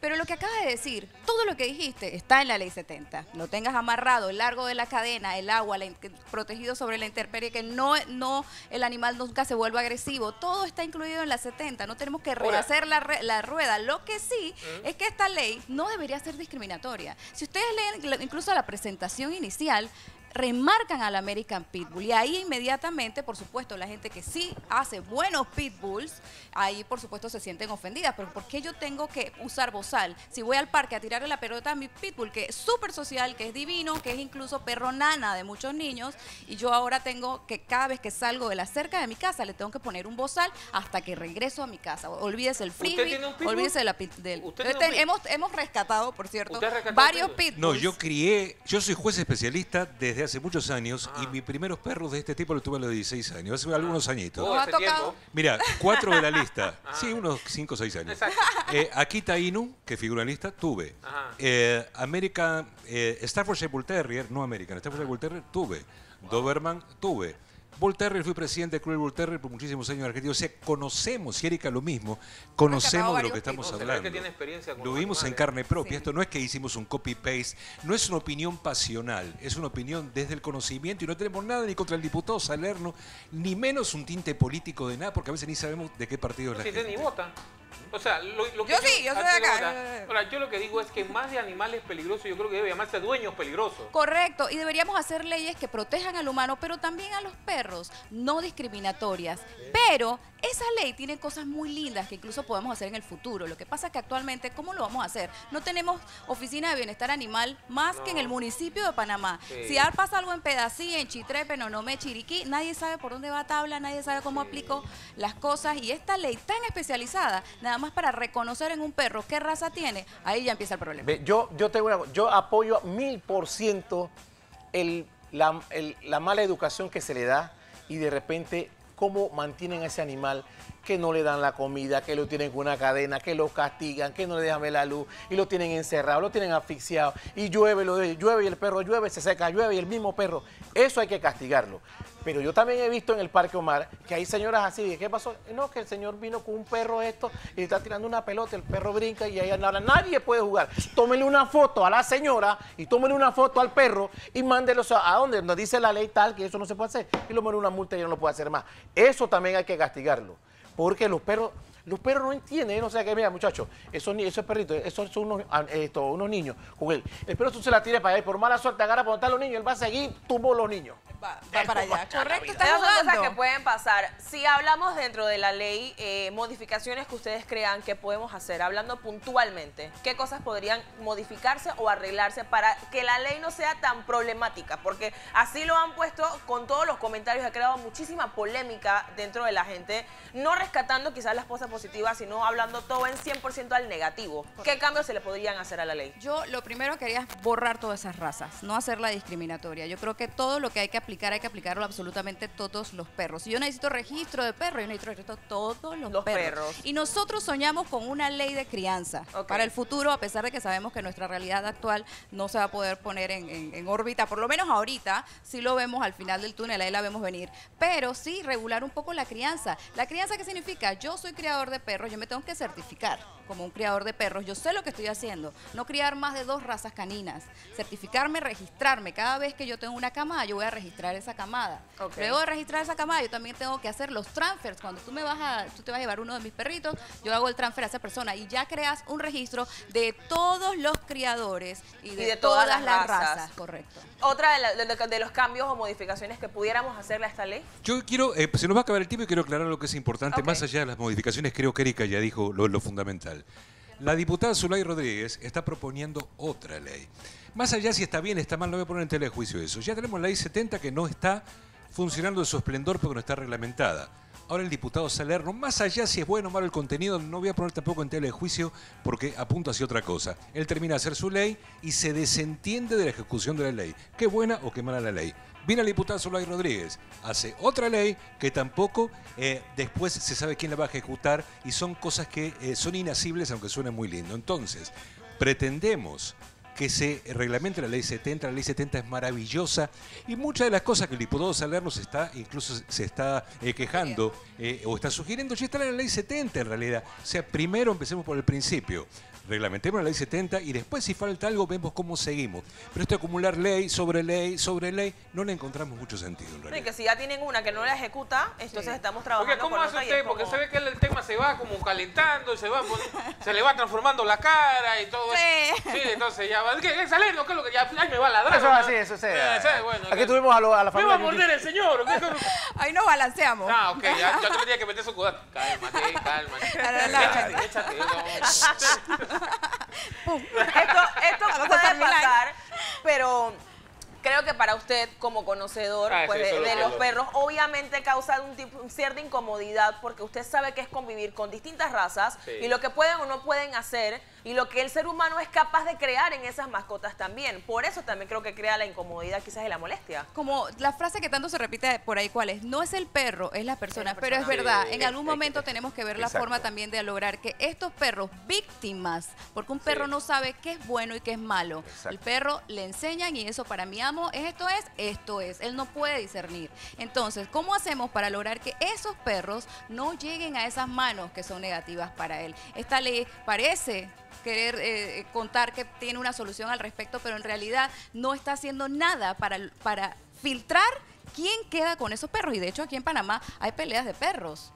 Pero lo que acabas de decir, todo lo que dijiste está en la ley 70. Lo tengas amarrado, el largo de la cadena, el agua, la protegido sobre la intemperie, que no, no, el animal nunca se vuelva agresivo. Todo está incluido en la 70. No tenemos que rehacer la, la rueda. Lo que sí es que esta ley no debería ser discriminatoria. Si ustedes leen incluso la presentación inicial, remarcan al American Pitbull y ahí inmediatamente, por supuesto, la gente que sí hace buenos pitbulls, ahí por supuesto se sienten ofendidas, pero ¿por qué yo tengo que usar bozal? Si voy al parque a tirarle la pelota a mi pitbull, que es súper social, que es divino, que es incluso perro nana de muchos niños, y yo ahora tengo que cada vez que salgo de la cerca de mi casa le tengo que poner un bozal hasta que regreso a mi casa. Olvídese el ¿Usted frisbee, tiene un pitbull? olvídese de la pit- del... ¿Usted tiene un Ten- pit- hemos, hemos rescatado, por cierto, ¿Usted ha rescatado varios pitbull? pitbulls. No, yo crié, yo soy juez especialista desde hace muchos años y mis primeros perros de este tipo los tuve a los 16 años, hace algunos añitos. Ha tocado. Mira, cuatro de la lista. Sí, unos 5 o 6 años. Eh, Akita Inu, que figura en la lista, tuve. Eh, American, eh, Staffordshire Bull Terrier, no American, Staffordshire Bull Terrier, tuve. Doberman, tuve. Bull Terrier, fui presidente de Cruel Bull Terrier por muchísimos años en Argentina. O sea, conocemos, y Erika lo mismo, conocemos de lo que estamos No, ve hablando. que tiene experiencia con Lo vimos en carne propia. Esto no es que hicimos un copy-paste, no es una opinión pasional, es una opinión desde el conocimiento y no tenemos nada ni contra el diputado Salerno, ni menos un tinte político de nada, porque a veces ni sabemos de qué partido es la Si usted ni gente. vota. O sea, lo, lo que Yo sí, yo soy de acá. Ahora, yo lo que digo es que más de animales peligrosos, yo creo que debe llamarse dueños peligrosos. Correcto, y deberíamos hacer leyes que protejan al humano, pero también a los perros, no discriminatorias. Pero esa ley tiene cosas muy lindas que incluso podemos hacer en el futuro. Lo que pasa es que actualmente, ¿cómo lo vamos a hacer? No tenemos oficina de bienestar animal más que en el municipio de Panamá. Sí. Si pasa algo en Pedací, en Chitrepe, Nonome, Chiriquí, nadie sabe por dónde va tabla, nadie sabe cómo aplico las cosas. Y esta ley tan especializada, nada más para reconocer en un perro qué raza tiene, ahí ya empieza el problema. Yo, yo tengo una, yo apoyo mil por ciento el- la, el- la mala educación que se le da y de repente cómo mantienen a ese animal que no le dan la comida, que lo tienen con una cadena, que lo castigan, que no le dejan ver la luz y lo tienen encerrado, lo tienen asfixiado y llueve, lo llueve y el perro llueve, se seca, llueve y el mismo perro. Eso hay que castigarlo. Pero yo también he visto en el Parque Omar que hay señoras así, ¿qué pasó? No, que el señor vino con un perro esto y está tirando una pelota, el perro brinca y ahí nadie puede jugar. Tómele una foto a la señora y tómele una foto al perro y mándelo a, donde nos dice la ley tal que eso no se puede hacer y lo muere una multa y ya no lo puede hacer más. Eso también hay que castigarlo. Porque los perros, los perros no entienden, o sea que mira, muchachos, esos, esos perritos, esos son unos, ah, esto, unos niños él. El perro tú se la tires para allá y por mala suerte agarra por donde están los niños, él va a seguir, tumbó los niños. Va, para allá. Correcto, está Esas son cosas que pueden pasar. Si hablamos dentro de la ley, eh, modificaciones que ustedes crean que podemos hacer, hablando puntualmente, ¿qué cosas podrían modificarse o arreglarse para que la ley no sea tan problemática? Porque así lo han puesto con todos los comentarios, ha creado muchísima polémica dentro de la gente, no rescatando quizás las cosas positivas, sino hablando todo en 100% al negativo. ¿Qué cambios se le podrían hacer a la ley? Yo lo primero quería es borrar todas esas razas, no hacerla discriminatoria. Yo creo que todo lo que hay que aplicar hay que aplicarlo absolutamente todos los perros. Si yo necesito registro de perro, yo necesito registro de todos los, perros. Y nosotros soñamos con una ley de crianza para el futuro, a pesar de que sabemos que nuestra realidad actual no se va a poder poner en, órbita, por lo menos ahorita, si lo vemos al final del túnel, ahí la vemos venir. Pero sí regular un poco la crianza. ¿La crianza qué significa? Yo soy criador de perros, yo me tengo que certificar como un criador de perros. Yo sé lo que estoy haciendo. No criar más de dos razas caninas. Certificarme, registrarme. Cada vez que yo tengo una camada, yo voy a registrar esa camada. Luego de registrar esa camada, yo también tengo que hacer los transfers. Cuando tú me vas a, tú te vas a llevar uno de mis perritos, yo hago el transfer a esa persona y ya creas un registro de todos los criadores y de, todas, las razas. Correcto. Otra de, los cambios o modificaciones que pudiéramos hacerle a esta ley. Yo quiero, eh, se nos va a acabar el tiempo y quiero aclarar lo que es importante. Más allá de las modificaciones, creo que Erika ya dijo lo, fundamental. La diputada Zulay Rodríguez está proponiendo otra ley. Más allá si está bien, está mal, no voy a poner en tela de juicio eso. Ya tenemos la ley 70 que no está funcionando en su esplendor porque no está reglamentada. Ahora el diputado Salerno, más allá si es bueno o malo el contenido, no voy a poner tampoco en tela de juicio porque apunta hacia otra cosa. Él termina de hacer su ley y se desentiende de la ejecución de la ley. Qué buena o qué mala la ley. Viene el diputado Solay Rodríguez, hace otra ley que tampoco eh, después se sabe quién la va a ejecutar y son cosas que eh, son inasibles aunque suene muy lindo. Entonces, pretendemos que se reglamente la ley 70. La ley 70 es maravillosa y muchas de las cosas que el diputado Salerno se está, incluso se está eh, quejando o está sugiriendo, ya está en la ley 70 en realidad. O sea, primero empecemos por el principio reglamentemos la ley 70 y después si falta algo vemos cómo seguimos. Pero esto de acumular ley sobre ley sobre ley no le encontramos mucho sentido en realidad. Sí, que si ya tienen una que no la ejecuta, entonces estamos trabajando Porque ¿cómo hace usted? Porque se ve que el tema se va como calentando, se, va, se le va transformando la cara y todo sí. eso. Sí, entonces ya va. ¿Qué, sale? ¿Qué es lo que ya me va a ladrar? Eso es así, eso es. Eh, bueno, Aquí tuvimos a, a, la familia. Me va a morder el señor. Ahí nos balanceamos. Ah, ok, ya, ya te tenía que meter su cuidado. Cálmate, cálmate. Échate, échate. esto esto puede pasar, pero creo que para usted como conocedor ah, pues, de, los perros, obviamente causa un tipo, cierta incomodidad porque usted sabe que es convivir con distintas razas y lo que pueden o no pueden hacer y lo que el ser humano es capaz de crear en esas mascotas también. Por eso también creo que crea la incomodidad quizás y la molestia. Como la frase que tanto se repite por ahí, ¿cuál es? No es el perro, es la persona. Pero es verdad, en algún momento tenemos que ver la forma también de lograr que estos perros víctimas, porque un perro no sabe qué es bueno y qué es malo. El perro le enseñan y eso para mi esto es, esto es. Él no puede discernir. Entonces, ¿cómo hacemos para lograr que esos perros no lleguen a esas manos que son negativas para él? Esta ley parece querer eh, contar que tiene una solución al respecto, pero en realidad no está haciendo nada para, para filtrar quién queda con esos perros. Y de hecho aquí en Panamá hay peleas de perros.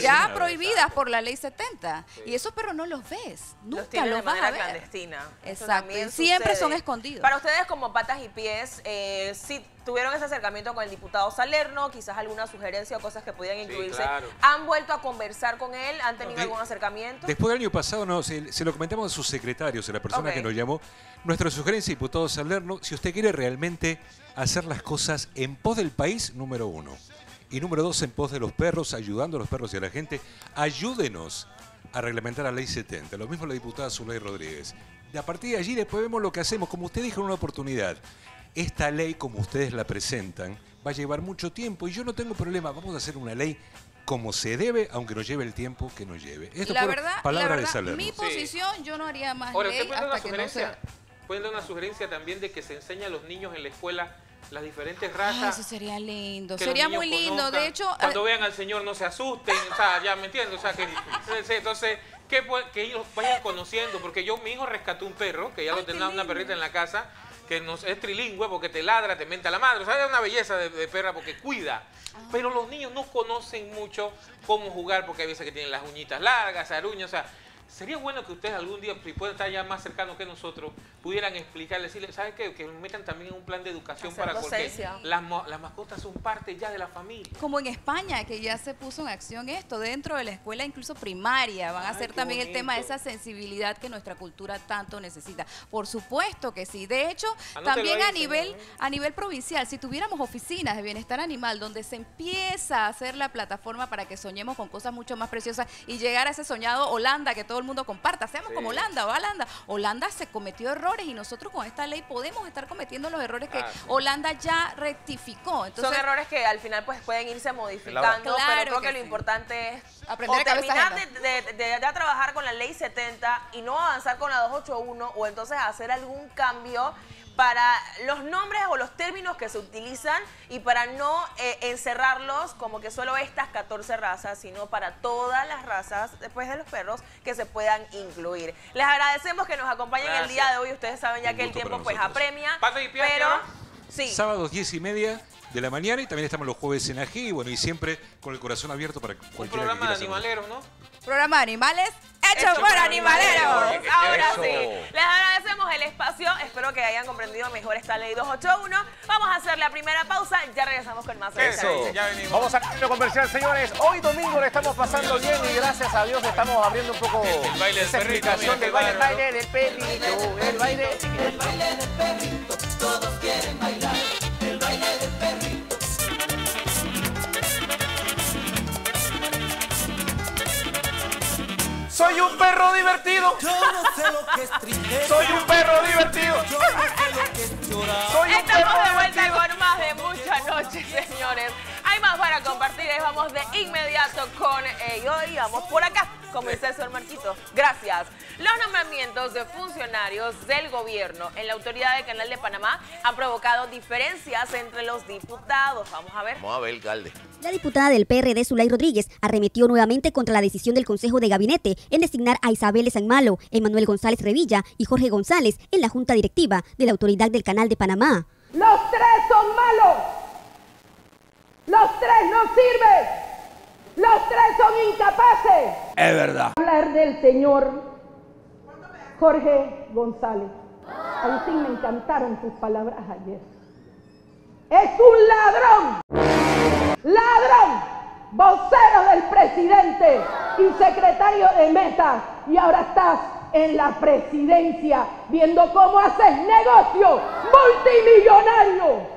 ya prohibidas por la ley 70. Y esos perros no los ves. Nunca los, vas a ver. clandestina. Exacto. Siempre son escondidos. Para ustedes como patas y pies, eh, si tuvieron ese acercamiento con el diputado Salerno, quizás alguna sugerencia o cosas que pudieran incluirse. ¿Han vuelto a conversar con él? ¿Han tenido algún acercamiento? Después del año pasado, no, se, lo comentamos a sus secretarios, a la persona que nos llamó. Nuestra sugerencia, diputado Salerno, si usted quiere realmente hacer las cosas en pos del país, número uno. Y número dos, en pos de los perros, ayudando a los perros y a la gente, ayúdenos a reglamentar la ley 70. Lo mismo la diputada Zulay Rodríguez. Y a partir de allí después vemos lo que hacemos. Como usted dijo en una oportunidad, esta ley, como ustedes la presentan, va a llevar mucho tiempo y yo no tengo problema. Vamos a hacer una ley como se debe, aunque nos lleve el tiempo que nos lleve. Esto la verdad, palabra la de verdad Salerno. mi posición, yo no haría más Ahora, ley ¿usted puede dar una hasta que no se... Pueden dar una sugerencia también de que se enseñe a los niños en la escuela las diferentes Ay, razas. eso sería lindo, sería muy lindo. conozcan. De hecho, cuando eh, vean al Señor no se asusten, o sea, ya me entiendes, o sea, que entonces que, que ellos vayan conociendo, porque yo mi hijo rescató un perro, que ya lo tenía una perrita en la casa, que nos, es trilingüe porque te ladra, te menta la madre, o sea, es una belleza de, de perra porque cuida. Pero los niños no conocen mucho cómo jugar porque hay veces que tienen las uñitas largas, aruñas, o sea, sería bueno que ustedes algún día, si pueden estar ya más cercanos que nosotros, pudieran explicarles, decirles, ¿sabes qué? Que metan también en un plan de educación Hacer para porque docencia. las, mo- las mascotas son parte ya de la familia. como en España, que ya se puso en acción esto, dentro de la escuela incluso primaria, van a hacer también el tema de esa sensibilidad que nuestra cultura tanto necesita. Por supuesto que sí. De hecho, Anótelo también ahí, a nivel, a nivel provincial, si tuviéramos oficinas de bienestar animal donde se empieza a hacer la plataforma para que soñemos con cosas mucho más preciosas y llegar a ese soñado Holanda que todo el mundo comparta, seamos como Holanda o Holanda. Holanda se cometió errores y nosotros con esta ley podemos estar cometiendo los errores que Ah, sí. Holanda ya rectificó. Entonces, Son errores que al final pues pueden irse modificando, Claro pero creo que que, lo sí. importante es Aprender o terminar de, de- de ya trabajar con la ley 70 y no avanzar con la 281 o entonces hacer algún cambio para los nombres o los términos que se utilizan y para no eh, encerrarlos como que solo estas 14 razas, sino para todas las razas después de los perros que se puedan incluir. Les agradecemos que nos acompañen el día de hoy. Ustedes saben ya Un que el tiempo pues apremia, ¿Pata y pie pero sí. Sábados 10 y media de la mañana y también estamos los jueves en Ají, y bueno, y siempre con el corazón abierto para que programa de animaleros, ¿no? programa de animales hecho, Hecho por animaleros. animaleros. Ahora Eso. sí. Les agradecemos el espacio. Espero que hayan comprendido mejor esta ley 281. Vamos a hacer la primera pausa. Ya regresamos con más. Eso. Ya Vamos a cambio comercial, señores. Hoy domingo le estamos pasando bien y gracias a Dios estamos abriendo un poco El baile esa perrito, explicación del baile, baile del perrito, el baile. El baile del perrito, todos quieren bailar. Soy un perro divertido. Yo no sé lo que es tristeza. Soy un perro divertido. Yo no sé lo que es llorar. Soy un Estamos perro de vuelta divertido. con más de mucha noche, señores. Hay más para compartir. Vamos de inmediato con ello y vamos por acá con el César Marquito. Gracias. Los nombramientos de funcionarios del gobierno en la autoridad del Canal de Panamá han provocado diferencias entre los diputados. Vamos a ver. Vamos a ver, alcalde. La diputada del PRD, Zulay Rodríguez, arremetió nuevamente contra la decisión del Consejo de Gabinete en designar a Isabel San Malo, Emanuel González Revilla y Jorge González en la Junta Directiva de la Autoridad del Canal de Panamá. Los tres son malos. Los tres no sirven. Los tres son incapaces. Es verdad. Hablar del señor Jorge González. Agustín, me encantaron tus palabras ayer. Es un ladrón. Ladrón. Vocero del presidente y secretario de Meta. Y ahora estás en la presidencia viendo cómo haces negocio multimillonario.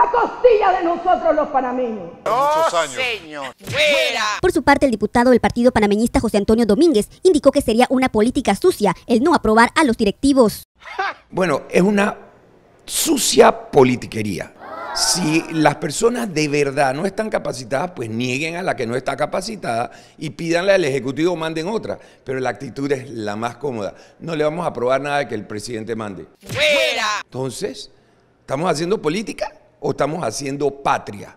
A costilla de nosotros los panameños. Muchos años. señor. ¡Fuera! Por su parte, el diputado del partido panameñista José Antonio Domínguez indicó que sería una política sucia el no aprobar a los directivos. Bueno, es una sucia politiquería. Si las personas de verdad no están capacitadas, pues nieguen a la que no está capacitada y pídanle al Ejecutivo manden otra. Pero la actitud es la más cómoda. No le vamos a aprobar nada que el presidente mande. ¡Fuera! Entonces, ¿estamos haciendo política o estamos haciendo patria?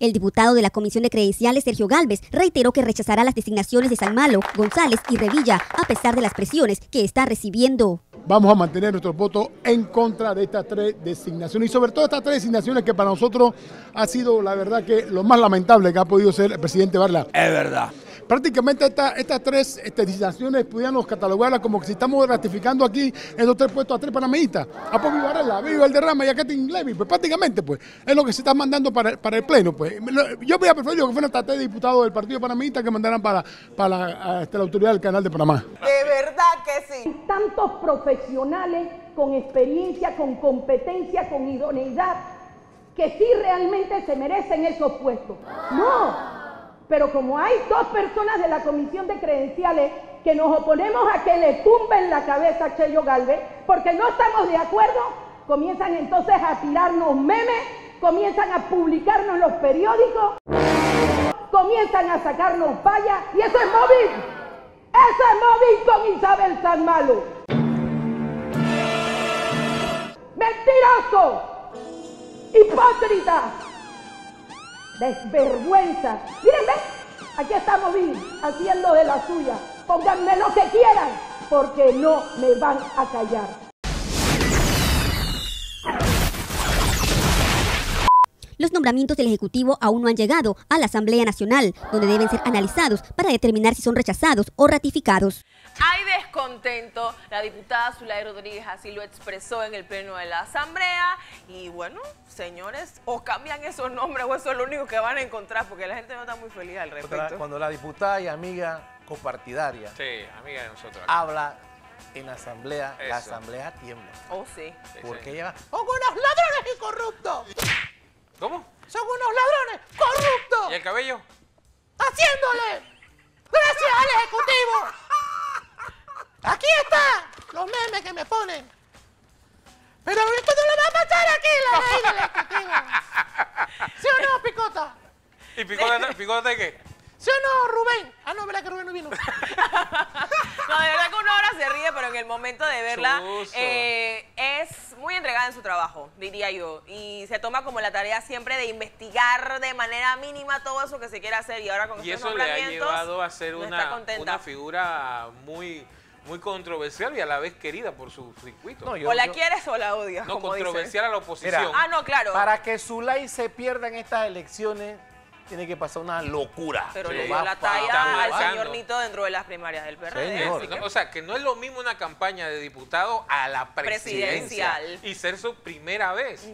El diputado de la Comisión de Credenciales, Sergio Galvez, reiteró que rechazará las designaciones de San Malo, González y Revilla, a pesar de las presiones que está recibiendo. Vamos a mantener nuestro voto en contra de estas tres designaciones y sobre todo estas tres designaciones que para nosotros ha sido la verdad que lo más lamentable que ha podido ser el presidente Barla. Es verdad. Prácticamente esta- estas tres este, designaciones pudiéramos catalogarlas como que si estamos ratificando aquí esos tres puestos a tres panameístas. A Popi Varela, a Vivi Valderrama y a Katin Levy, pues prácticamente pues es lo que se está mandando para, para el pleno. pues. Yo hubiera preferido que fueran hasta tres diputados del partido panameísta que mandaran para, para este, la autoridad del canal de Panamá. De verdad que sí. Tantos profesionales con experiencia, con competencia, con idoneidad, que sí realmente se merecen esos puestos. No, pero como hay dos personas de la comisión de credenciales que nos oponemos a que le tumben la cabeza a Cheyo Galvez, porque no estamos de acuerdo Comienzan entonces a tirarnos memes, comienzan a publicarnos los periódicos, comienzan a sacarnos vallas y eso es móvil. Eso es móvil con Isabel San Malo. Mentiroso, hipócrita, desvergüenza. Miren, aquí estamos bien, haciendo de la suya. Pónganme lo que quieran, porque no me van a callar. Los nombramientos del Ejecutivo aún no han llegado a la Asamblea Nacional, donde deben ser analizados para determinar si son rechazados o ratificados. Hay descontento. La diputada Zulay Rodríguez así lo expresó en el pleno de la Asamblea. Y bueno, señores, o cambian esos nombres o eso es lo único que van a encontrar, porque la gente no está muy feliz al respecto. Cuando la diputada y amiga copartidaria Sí, amiga de nosotros. habla en la asamblea, la asamblea tiembla. Oh, sí. Porque ella va, son unos ladrones y corruptos. ¿Cómo? Son unos ladrones corruptos. ¿Y el cabello? Haciéndole. Gracias al Ejecutivo. Aquí está los memes que me ponen. Pero esto no lo va a pasar aquí, la ley del Ejecutivo. ¿Sí o no, Picota? ¿Y picota, picota de qué? ¿Sí o no, Rubén? Ah, no, ¿verdad que Rubén no vino? No, de verdad que uno ahora se ríe, pero en el momento de verla eh, es muy entregada en su trabajo, diría yo. Y se toma como la tarea siempre de investigar de manera mínima todo eso que se quiere hacer. Y ahora con Y estos eso le ha nombramientos, llevado a ser no una, una figura muy, muy controversial y a la vez querida por su circuito. o la quieres o la odias, No, como controversial a la oposición. Mira, Ah, no, claro. Para que Zulay se pierda en estas elecciones, tiene que pasar una locura. Pero Lo le dio la talla al señor Nito dentro de las primarias del PRD. Señor. así que- O sea, que no es lo mismo una campaña de diputado a la presidencia. Presidencial. Y ser su primera vez.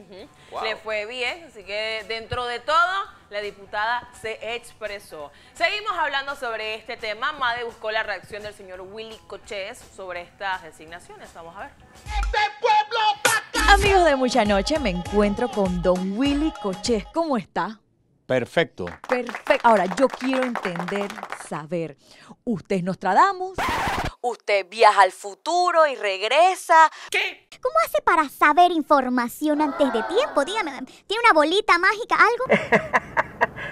Wow. Le fue bien, así que dentro de todo, la diputada se expresó. Seguimos hablando sobre este tema. Made buscó la reacción del señor Willy Cochés sobre estas designaciones. Vamos a ver. Amigos de Mucha Noche, me encuentro con don Willy Cochés. ¿Cómo está? Perfecto. Perfecto. Ahora, yo quiero entender, saber. ¿Usted es Nostradamus? ¿Usted viaja al futuro y regresa? ¿Qué? ¿Cómo hace para saber información antes de tiempo? Dígame, ¿tiene una bolita mágica, algo?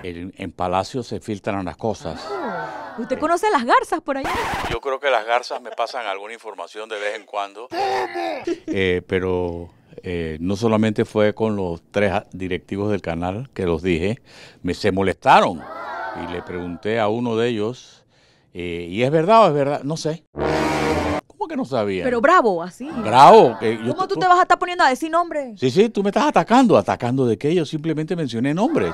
En, en Palacio se filtran las cosas. ¿Usted conoce las garzas por allá? Yo creo que las garzas me pasan alguna información de vez en cuando. Eh, pero eh, no solamente fue con los tres directivos del canal que los dije, me se molestaron. Y le pregunté a uno de ellos, eh, ¿y es verdad o es verdad? No sé. ¿Cómo que no sabía? Pero bravo, así. Bravo. que yo ¿Cómo tú te vas a estar poniendo a decir nombres? Sí, sí, tú me estás atacando. ¿Atacando de qué? Yo simplemente mencioné nombres.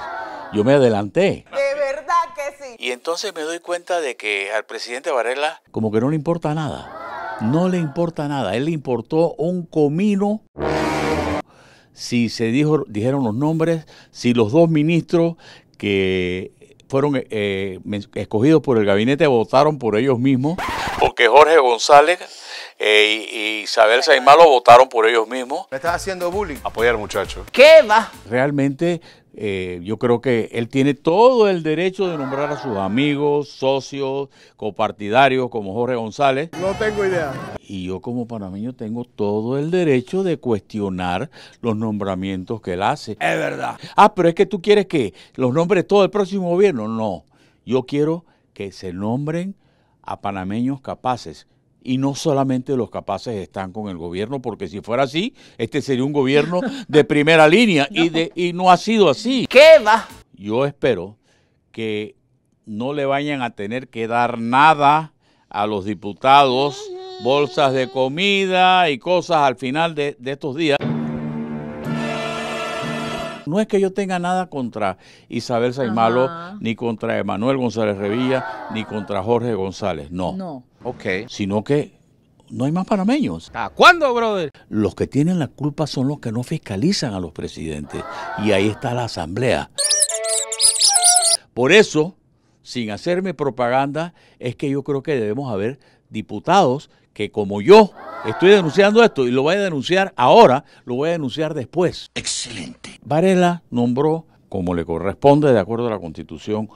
Yo me adelanté. De verdad que sí. Y entonces me doy cuenta de que al presidente Varela como que no le importa nada. No le importa nada. A él le importó un comino si se dijo, dijeron los nombres, si los dos ministros que fueron eh, escogidos por el gabinete votaron por ellos mismos. Porque Jorge González eh, y, y Isabel Saimalo votaron por ellos mismos. Me estás haciendo bullying. Apoyar muchacho. ¿Qué va? Realmente eh, yo creo que él tiene todo el derecho de nombrar a sus amigos, socios, copartidarios como Jorge González. No tengo idea. Y yo como panameño tengo todo el derecho de cuestionar los nombramientos que él hace. Es verdad. Ah, pero es que tú quieres que los nombres todo el próximo gobierno. No, yo quiero que se nombren a panameños capaces. Y no solamente los capaces están con el gobierno, porque si fuera así, este sería un gobierno de primera línea y, de, y no ha sido así. ¿Qué va? Yo espero que no le vayan a tener que dar nada a los diputados, bolsas de comida y cosas al final de, de estos días. No es que yo tenga nada contra Isabel Saimalo, Ajá. ni contra Emanuel González Revilla, ni contra Jorge González, no. No. Ok. Sino que no hay más panameños. ¿A cuándo, brother? Los que tienen la culpa son los que no fiscalizan a los presidentes. Y ahí está la asamblea. Por eso, sin hacerme propaganda, es que yo creo que debemos haber diputados que como yo estoy denunciando esto y lo voy a denunciar ahora, lo voy a denunciar después. Excelente. Varela nombró, como le corresponde de acuerdo a la Constitución,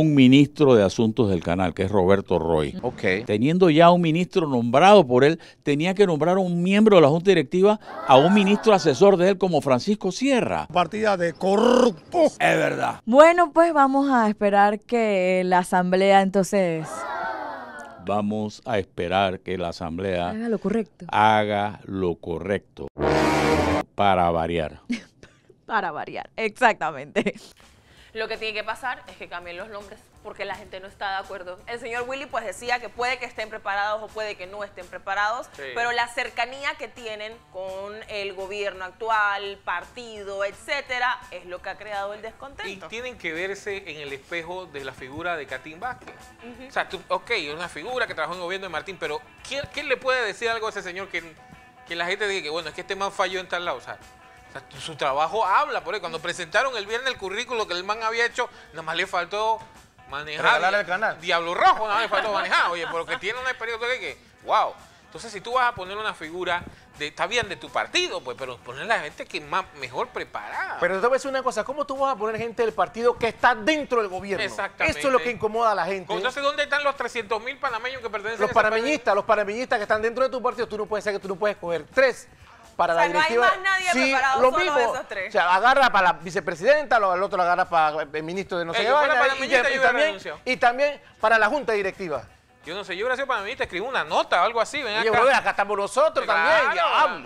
un ministro de Asuntos del Canal, que es Roberto Roy. Ok. Teniendo ya un ministro nombrado por él, tenía que nombrar a un miembro de la Junta Directiva a un ministro asesor de él como Francisco Sierra. Partida de corruptos. Es verdad. Bueno, pues vamos a esperar que la asamblea entonces Vamos a esperar que la Asamblea haga lo correcto. haga lo correcto para variar. Para variar, exactamente. Lo que tiene que pasar es que cambien los nombres porque la gente no está de acuerdo. El señor Willy pues decía que puede que estén preparados o puede que no estén preparados, Sí. pero la cercanía que tienen con el gobierno actual, partido, etcétera, es lo que ha creado el Y descontento. tienen que verse en el espejo de la figura de Catín Vázquez. O sea, tú, ok, es una figura que trabajó en el gobierno de Martín, pero ¿quién, quién le puede decir algo a ese señor que, que la gente diga que, bueno, es que este man falló en tal lado? O sea, sea, su trabajo habla por ahí. Cuando presentaron el viernes el currículo que el man había hecho, nada más le faltó manejar. El canal. Diablo Rojo, nada más le faltó manejar. Oye, porque tiene una experiencia que, que, wow. Entonces, si tú vas a poner una figura, de, está bien de tu partido, pues, pero poner la gente que más mejor preparada. Pero te voy a decir una cosa, ¿cómo tú vas a poner gente del partido que está dentro del gobierno? Exactamente. Eso es lo que incomoda a la gente. Entonces, ¿dónde están los 300 mil panameños que pertenecen Los a esa panameñistas, los panameñistas que están dentro de tu partido, tú no puedes ser que tú no puedes coger tres para O sea, la no hay directiva. más nadie preparado, lo solo mismo. esos tres. O sea, agarra para la vicepresidenta, lo- el otro lo agarra para el ministro de no sé qué yo y, y yo también, renunciado. y también para la junta directiva. Yo no sé, yo hubiera sido panameñista, escribí una nota o algo así. Ven acá. brother, acá estamos nosotros también.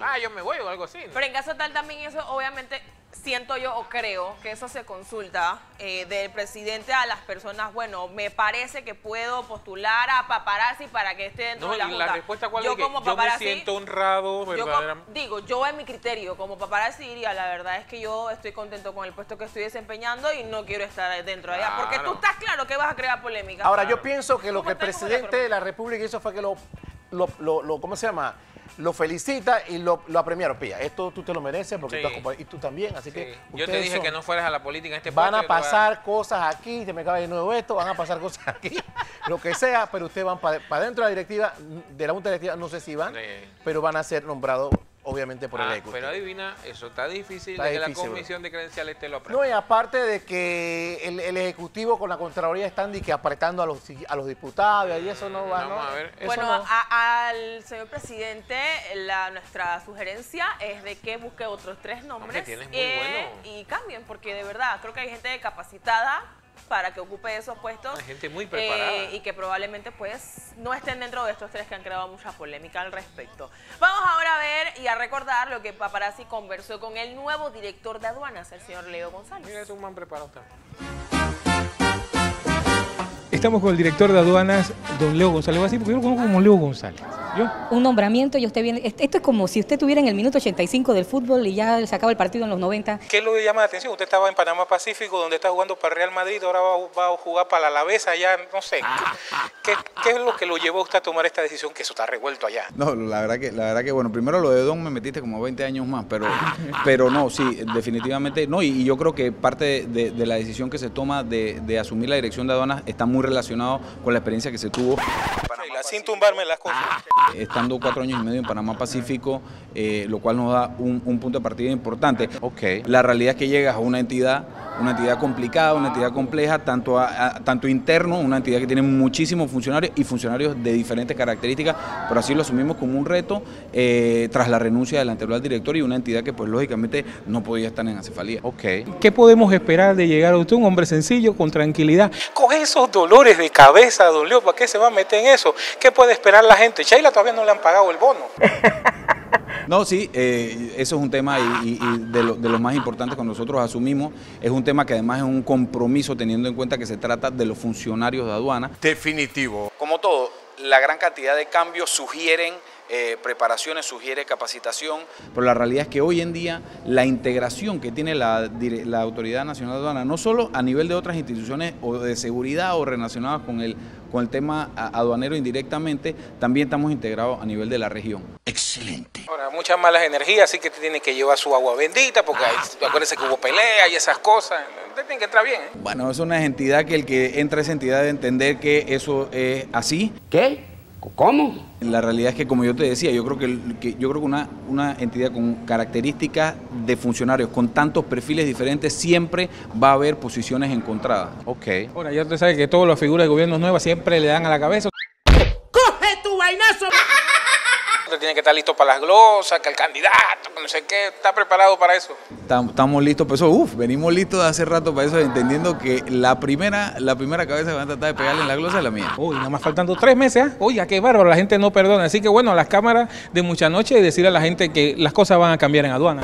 Ah, yo me voy o algo así. ¿no? Pero en caso tal también eso, obviamente, siento yo o creo que eso se consulta eh, del presidente a las personas, bueno, me parece que puedo postular a paparazzi para que esté dentro No, de la y junta. la respuesta cuál yo es que como yo me siento honrado, yo digo, yo en mi criterio, como paparazzi diría, la verdad es que yo estoy contento con el puesto que estoy desempeñando y no quiero estar dentro de allá. Porque tú estás claro que vas a crear polémica. Ahora, yo pienso que lo que el presidente de la República hizo fue que lo, lo, lo- lo- ¿cómo se llama? Lo felicita y lo, lo apremiaron. Pilla, esto tú te lo mereces porque Sí. tú has y tú también, así que Yo te dije son- que no fueras a la política en este Van a pasar cosas aquí, se me acaba de nuevo esto, van a pasar cosas aquí, lo que sea, pero ustedes van para dentro de la directiva, de la Junta Directiva, no sé si van, Sí. pero van a ser nombrados obviamente por el Ah, Ejecutivo. pero adivina, eso está difícil Está de que difícil, la bro. comisión de credenciales te lo apruebe. No, y aparte de que el, el Ejecutivo con la Contraloría están di que apretando a los, a los diputados y eso no va, Vamos ¿no? a ver. Eso Bueno, no. a- al señor presidente, la, nuestra sugerencia es de que busque otros tres nombres muy eh, bueno. y cambien, porque de verdad creo que hay gente capacitada para que ocupe esos puestos Hay gente muy preparada. eh, y que probablemente pues no estén dentro de estos tres que han creado mucha polémica al respecto. Vamos ahora a ver y a recordar lo que Paparazzi conversó con el nuevo director de aduanas, el señor Leo González. Mira, es un man preparado también. Estamos con el director de aduanas, don Leo González. Voy a decir porque yo lo conozco como Leo González. ¿Yo? un nombramiento y usted viene. est- Esto es como si usted estuviera en el minuto 85 del fútbol y ya se acaba el partido en los 90. ¿Qué es lo que llama la atención? Usted estaba en Panamá Pacífico, donde está jugando para Real Madrid, ahora va, va a jugar para la Alavesa allá, no sé. ¿Qué, qué es lo que lo llevó a usted a tomar esta decisión? Que eso está revuelto allá. No, la verdad que, la verdad que bueno, primero lo de Don me metiste como 20 años más, pero, pero no, sí, definitivamente no, y, y yo creo que parte de, de la decisión que se toma de, de asumir la dirección de aduanas está muy relacionado con la experiencia que se tuvo sin tumbarme las cosas. estando cuatro años y medio en Panamá Pacífico, eh, lo cual nos da un, un punto de partida importante. La realidad es que llegas a una entidad, una entidad complicada, una entidad compleja, tanto, a- a- tanto interno, una entidad que tiene muchísimos funcionarios y funcionarios de diferentes características, pero así lo asumimos como un reto eh, tras la renuncia del anterior director y una entidad que pues lógicamente no podía estar en acefalía. ¿Qué podemos esperar de llegar a usted, un hombre sencillo, con tranquilidad? Con esos dolores de cabeza, don Leo, ¿para qué se va a meter en eso? ¿Qué puede esperar la gente? Sheila todavía no le han pagado el bono. No, sí, eh, eso es un tema y, y- y de, lo- de los más importantes cuando nosotros asumimos. Es un tema que además es un compromiso teniendo en cuenta que se trata de los funcionarios de aduana. Definitivo. Como todo, la gran cantidad de cambios sugieren eh, preparaciones, sugiere capacitación. Pero la realidad es que hoy en día la integración que tiene la, Autoridad Nacional de Aduana, no solo a nivel de otras instituciones o de seguridad o relacionadas con el, con el tema aduanero indirectamente, también estamos integrados a nivel de la región. Excelente. Ahora, muchas malas energías, así que tiene que llevar su agua bendita, porque hay- acuérdese que hubo pelea y esas cosas. Usted tiene que entrar bien, ¿eh? Bueno, es una entidad que el que entra a esa entidad debe entender que eso es así. ¿Qué? ¿Cómo? la realidad es que, como yo te decía, yo creo que, que yo creo que una, una entidad con características de funcionarios con tantos perfiles diferentes siempre va a haber posiciones encontradas. Ok. Ahora, ya usted sabe que todas las figuras de gobierno nuevas siempre le dan a la cabeza. Tiene que estar listo para las glosas, que el candidato, que no sé qué, está preparado para eso. Tam- Estamos listos para eso. Uf, venimos listos de hace rato para eso, entendiendo que la primera, la primera cabeza que van a tratar de pegarle en la glosa es la mía. Uy, nada más faltando tres meses, ¿ah? Oiga, qué bárbaro, la gente no perdona. Así que bueno, a las cámaras de mucha noche y decirle a la gente que las cosas van a cambiar en aduana.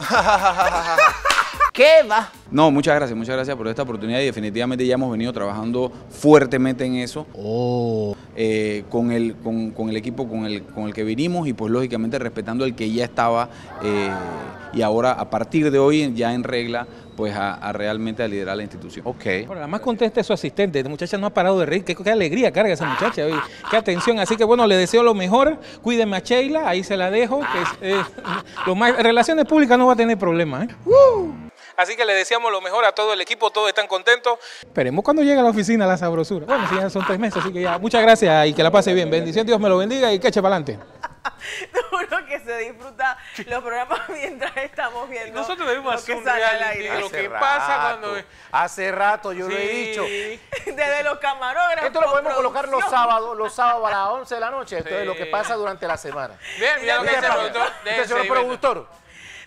¿Qué va? No, muchas gracias, muchas gracias por esta oportunidad y definitivamente ya hemos venido trabajando fuertemente en eso. Eh, con, el, con, con el equipo con el, con el que vinimos y pues lógicamente respetando el que ya estaba eh, y ahora a partir de hoy ya en regla pues a, a realmente a liderar la institución. Ok. Ahora, la más contesta es su asistente. La muchacha no ha parado de reír. Qué, qué alegría carga esa muchacha. oye. Qué atención. Así que bueno, le deseo lo mejor. Cuídeme a Sheila. Ahí se la dejo. Que es, eh, lo más, relaciones públicas no va a tener problema. ¿eh? Así que le deseamos lo mejor a todo el equipo. Todos están contentos. Esperemos cuando llegue a la oficina la sabrosura. Bueno, si ya son tres meses. Así que ya. Muchas gracias y que la pase bien. Bendición. Dios me lo bendiga y que eche para adelante. Seguro que se disfruta los programas mientras estamos viendo. Nosotros debemos lo hacer un reality de lo Hace que pasa cuando... rato, Hace rato yo lo he dicho. Desde los camarógrafos. Esto lo podemos colocar los sábados, los sábados a las 11 de la noche. Esto es lo que pasa durante la semana. Bien, mira lo que dice el productor. Déjense señor divertir. productor.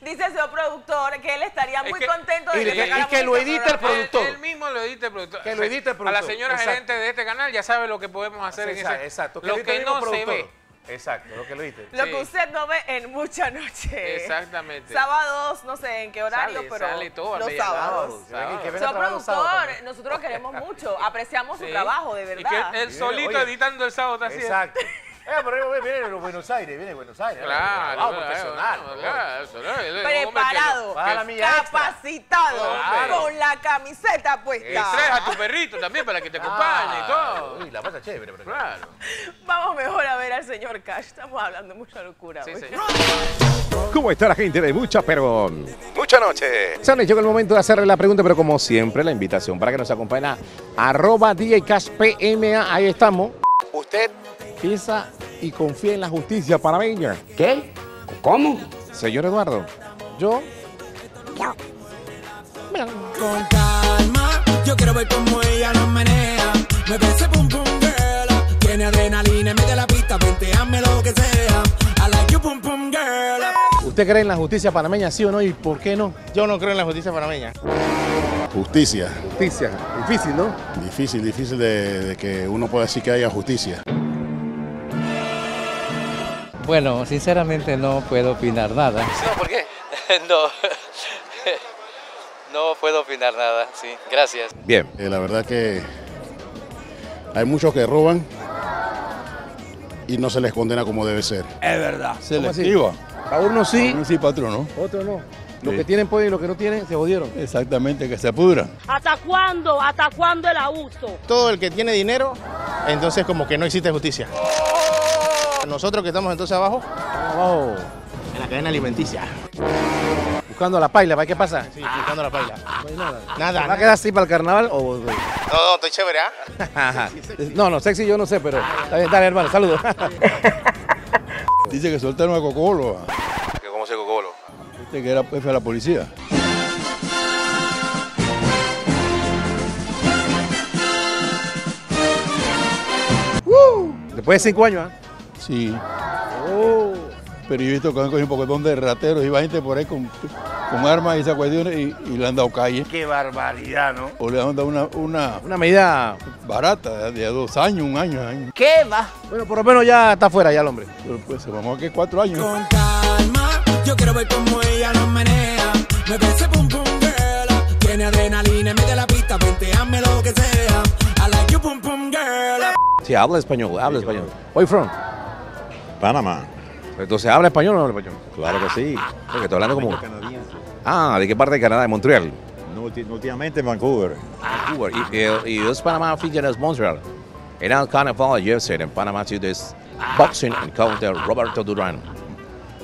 Dice el señor productor que él estaría Es muy que- contento de y que, que- y llegáramos que lo edite el productor. Él mismo lo edita el productor. Que lo edite el A la productor. señora Exacto. gerente de este canal ya sabe lo que podemos hacer en Exacto, ese... exacto. Lo edite que no se productor. ve. Exacto, lo que lo edite. Lo Sí. que usted no ve en mucha noche. Exactamente. Sábados, no sé en qué horario, Sale, pero sale todo, los sábados. Que sábados productor, nosotros lo queremos mucho, apreciamos su trabajo, de Y verdad. que él solito oye. editando el sábado está haciendo. Exacto. Eh, pero viene de los Buenos Aires, viene de Buenos Aires. Claro, Vamos, claro, profesional. claro, por Preparado, capacitado, Claro. con la camiseta puesta. Y traes a tu perrito también para que te acompañe y todo. Uy, la pasa chévere. Pero Claro. Vamos mejor a ver al señor Cash. Estamos hablando mucha locura. Sí, hoy. señor. ¿Cómo está la gente de Mucha Pero? Mucha noche. Sale, llegó el momento de hacerle la pregunta, pero como siempre, la invitación para que nos acompañe a arroba DJ Cash PMA. Ahí estamos. ¿Usted piensa y confía en la justicia panameña? ¿Qué? ¿Cómo? Señor Eduardo, yo Con calma, yo quiero ver cómo ella lo menea. Me ese pum pum girl. Tiene adrenalina en medio de la pista, venteame lo que sea. I like you pum pum girl. ¿Usted cree en la justicia panameña, sí o no? ¿Y por qué no? Yo no creo en la justicia panameña. Justicia. Justicia. Difícil, ¿no? Difícil, difícil de, de que uno pueda decir que haya justicia. Bueno, sinceramente no puedo opinar nada. ¿Por qué? no, no puedo opinar nada, sí. Gracias. Bien. Eh, la verdad que hay muchos que roban y no se les condena como debe ser. Es verdad. Selectiva. A uno sí, sí, patrón, ¿no? otro no. Los Sí. que tienen pueden y los que no tienen se jodieron. Exactamente, que se pudran. ¿Hasta cuándo? ¿Hasta cuándo el abuso? Todo el que tiene dinero, entonces como que no existe justicia. Nosotros que estamos entonces abajo, Abajo, en la cadena alimenticia. buscando la paila, ¿para qué pasa? Sí, buscando la paila. nada. Nada, ¿Va a quedar así para el carnaval o...? No, no, estoy chévere, ¿ah? Ajá. No, no, sexy yo no sé, pero está bien, dale hermano, saludos. Dice que soltaron a Cocolo, Que como se cocolo. este que era jefe de la policía. Después de cinco años, ¿ah? Sí. Pero yo he visto que han cogido un poquitón de rateros y va gente por ahí con, con armas y esas cuestiones y, y le han dado calle. Qué barbaridad, ¿no? O le han dado una, una Una medida... barata de dos años, un año, año. ¿Qué va? Bueno, por lo menos ya está fuera ya el hombre. Pero pues se vamos a que cuatro años. Con calma, yo quiero ver cómo ella lo menea. Me ese pum pum girl. Tiene adrenalina en medio de la pista, venteame lo que sea. I like you pum pum girl. Sí, habla español, habla español. Where you from? Panamá. Entonces, ¿habla español o no habla español? Claro que sí. Porque estoy hablando como... Ah, ¿de qué parte de Canadá? De Montreal. Últimamente en Vancouver. Vancouver. Y, y, y dos Panamá figuras Montreal. En el carnaval ayer en Panamá to this boxing and counter Roberto Durán.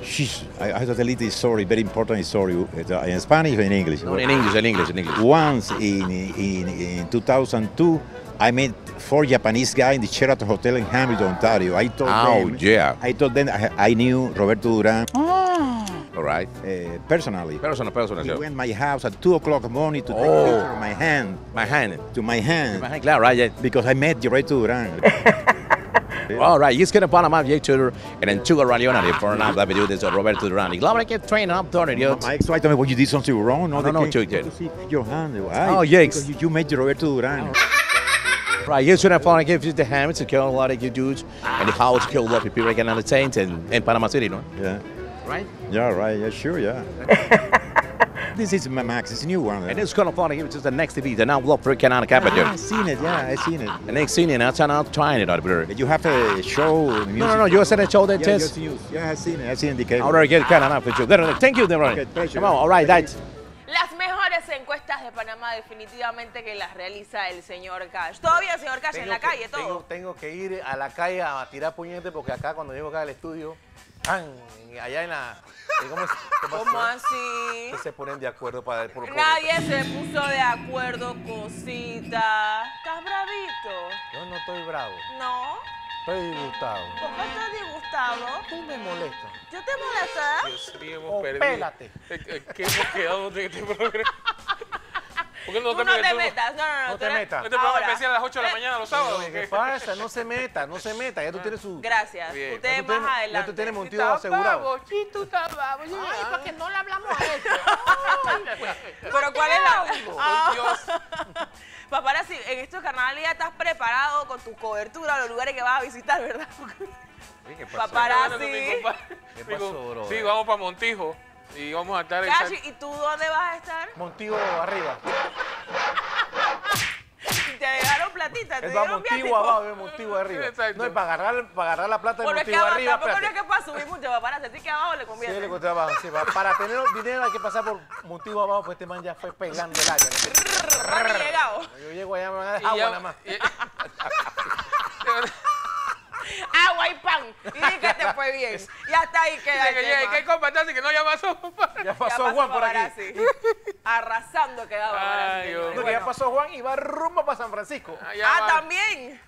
Sheesh, I, I have to tell you this story, very important story, uh, in Spanish or in English? No, in English, in English, in English. Once in, in, in 2002, I met four Japanese guys in the Sheraton Hotel in Hamilton, Ontario. I told Oh, them, yeah. I told them I, I knew Roberto Duran All right. uh, personally. Personal, personal, He yeah. went my house at 2 o'clock in the morning to take Oh. picture of my hand. My hand. To my hand. My hand, claro, right, yeah. Because I met Roberto Duran. All right, just gonna Panama J Tutor and then Chuga Raleone for an app video this Roberto Durán. Y claro que train up Tony, yo. My ex-wife told me, well, you did something wrong. No, they no, came Chuck, yeah. to see your hand. Why? Oh, yes. Because you, you met Roberto Duran. Right, here's what I found. I gave you the hammer to kill a lot of you dudes and the house kill a lot of people again on the taint in, in Panama City, no? Yeah. Right? Yeah, right. Yeah, sure, yeah. this is my Max. It's a new one. And it's kind of funny, it's just the next TV, the now love for Canada Capital. Ah, I've seen it. Yeah, I've seen it. The next scene, and I'm not trying it out there. You have a show. Music. No, no, no, you said a show that yeah, test. yes, you- Yeah, I've seen it. I've seen the cable. Ahora get Canada for you. Thank you, Deron. Okay, pleasure. Come on, all right, that's. Panamá definitivamente que las realiza el señor Cash. Todavía el señor Cash en la que- calle, tengo, todo. tengo que ir a la calle a tirar puñetes porque acá cuando llego acá al estudio, ¡pam! allá en la... ¿Cómo, es- pasó? ¿Cómo así? No se ponen de acuerdo para el por- por- Nadie se puso de acuerdo, cosita. ¿Estás bravito? Yo no estoy bravo, No. estoy disgustado. ¿Por qué estás disgustado? Tú me molestas. ¿Yo te molesté? Dios mío, hemos Oh, perdido. pélate. Eh, eh, ¿Qué hemos quedado de este programa? ¿Por qué no Tú te no te metas, no, no, no. No te metas. Este programa Ahora, especial a las 8 de la mañana los sábados. Oye, ¿o ¿qué pasa? No se meta, no se meta. Ya tú tienes su... Gracias. Bien. Usted Ya tú más tienes- adelante. Ya tú tienes Está asegurado. chito, bravo. Ay, para que no le hablamos a esto. Pero ¿cuál es la...? Ah. Dios. Paparazzi, en estos carnavales ya estás preparado con tu cobertura a los lugares que vas a visitar, ¿verdad? ¿Qué pasó? Paparazzi. ¿Qué pasó, bro? Sí, vamos para Montijo y vamos a estar en Cashi, San- ¿y tú dónde vas a estar? Montigo arriba. Te dejaron platita, te Es para dieron Montigo abajo, es Montigo arriba. Exacto. No es para agarrar, para agarrar la plata de Bueno, es que Montigo arriba. tampoco no es que para subir mucho, paparazzi, así que abajo le Sí, conviene. le costaba abajo. sí, para- para tener dinero hay que pasar por Montigo abajo, pues este man ya fue pegando el área. Ronnie llegado. Yo llego allá, me van a dar Y agua ya- nada más. y- Agua y pan. Y di que te fue bien. Ya está ahí queda Dice el que que no ya pasó. Ya Ya pasó Juan por aquí. Arrasando quedaba Ay, Dios. que ya pasó Juan y va rumbo para San Francisco. Ah, Ah, va. también.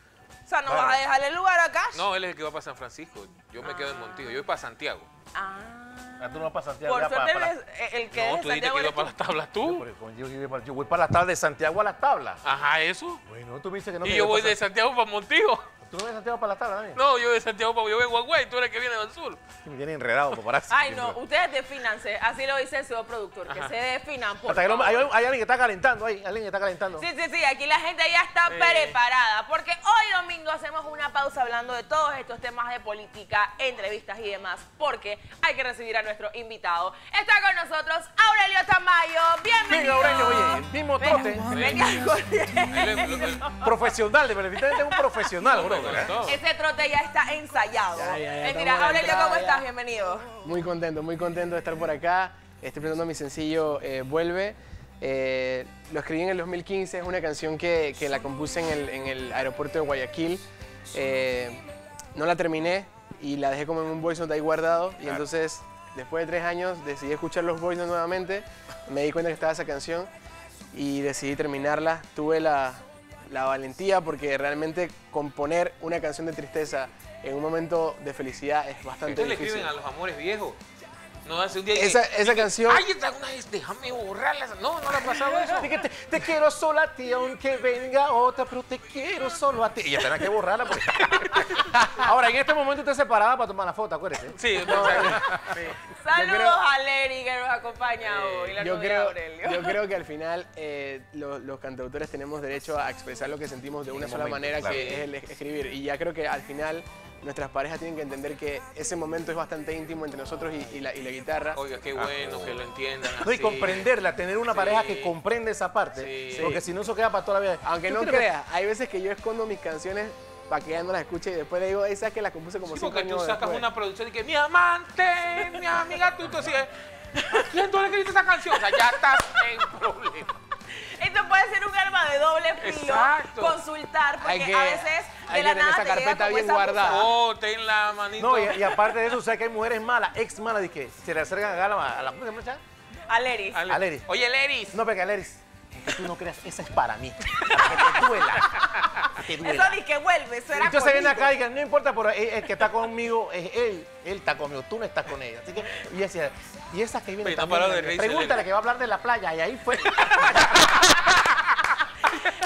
O sea, ¿no vas a dejarle el lugar a Cash? No, él es el que va para San Francisco. Yo me quedo en Montijo. Yo voy para Santiago. Ah. Ya tú no vas para Santiago. Por para, suerte para- el que No, es tú dijiste Santiago que iba para las tablas tú. Yo, yo- yo voy para las tablas de Santiago a las tablas. Ajá, eso. Bueno, tú me dices que no. Y que yo voy para de Santiago para Montijo. ¿Tú no ves Santiago para las tablas también? No, yo de Santiago para... Yo vengo a Guay, tú eres el que viene del sur. Me tiene enredado, paparazzi. Ay, no, ustedes defínanse. Así lo dice el señor productor, que Ajá. se definan, por Hasta que hay, hay alguien que está calentando ahí. Alguien que está calentando. Sí, sí, sí, aquí la gente ya está Sí. preparada, porque hoy domingo hacemos una pausa hablando de todos estos temas de política, entrevistas y demás, porque hay que recibir a nuestro invitado. Está con nosotros Aurelio Tamayo, bienvenido. Venga, Aurelio, oye, el mismo trote. Venga. Profesional, de verdad. es un profesional, bro. Ese trote ya está ensayado. Ya, ya, ya Mentira, estamos en la Aurelio, ¿cómo estás? Bienvenido. Muy contento, muy contento de estar por acá. Estoy presentando mi sencillo eh, Vuelve. Eh, lo escribí en el 2015, es una canción que, que la compuse en el, en el aeropuerto de Guayaquil. Eh, no la terminé y la dejé como en un voice note ahí guardado. Y entonces, después de tres años, decidí escuchar los voice notes nuevamente. Me di cuenta que estaba esa canción y decidí terminarla. Tuve la, la valentía porque realmente componer una canción de tristeza en un momento de felicidad es bastante Ustedes le difícil. escriben a los amores viejos. No hace un día Esa- que- esa que, canción- Ay, esta una vez, déjame borrarla. No, no le ha pasado eso. Dije, te, te quiero solo a ti, aunque venga otra, pero te quiero solo a ti. Y ya tenía que borrarla. Porque... Ahora, en este momento usted se paraba para tomar la foto, acuérdese. Sí, No, Saludos creo- a Leri que nos acompaña hoy. La yo, creo, Aurelio. yo creo que al final eh, lo- los cantautores tenemos derecho a expresar lo que sentimos de una un sola momento, manera, claro. que es el escribir. Y ya creo que al final nuestras parejas tienen que entender que ese momento es bastante íntimo entre nosotros y, y la, y la guitarra. Oiga, qué bueno que lo entiendan No, y comprenderla, tener una Sí. pareja que comprende esa parte. Sí. Porque si no, eso queda para toda la vida. Aunque Yo no creo que- creas, hay veces que yo escondo mis canciones para que ella no las escuche y después le digo, esa que la compuse como Sí, cinco porque tú sacas después". una producción y que mi amante, mi amiga, tú, tú ¿a quién tú le escribiste esa canción? O sea, ya estás en problema. Esto puede ser un arma de doble filo. Exacto. Consultar, porque Hay que- a veces de hay la que tener nada esa te carpeta como bien esa guardada. Oh, ten la manito. No, y, y aparte de eso, o sea que hay mujeres malas, ex malas, de que se le acercan a la, a la, ¿cómo se llama? A Leris. Ale- a Leris. Oye, Leris. No, porque a Leris tú no creas, esa es para mí. Para que te duela. Que te duela. Eso ni que vuelve, eso era Entonces viene acá y dice, no importa, pero el, el que está conmigo es él. Él está conmigo, tú no estás con ella. Así que, y decía, y esa que viene también, de pregúntale que va a hablar de la playa. Y ahí fue.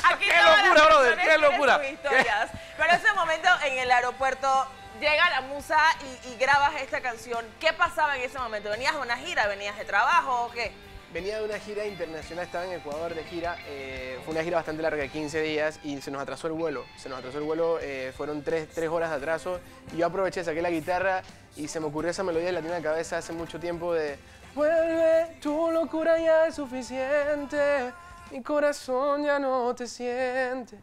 Aquí ¡Qué locura, brother! ¡Qué locura! sus historias. Pero ese momento en el aeropuerto llega la musa y, y grabas esta canción. ¿Qué pasaba en ese momento? ¿Venías de una gira? ¿Venías de trabajo o qué? Venía de una gira internacional, estaba en Ecuador de gira. eh, fue una gira bastante larga de 15 días y se nos atrasó el vuelo. Se nos atrasó el vuelo, eh, fueron 3, horas de atraso. Y yo aproveché, saqué la guitarra y se me ocurrió esa melodía la tenía en la cabeza hace mucho tiempo de Vuelve, tu locura ya es suficiente. Mi corazón ya no te siente,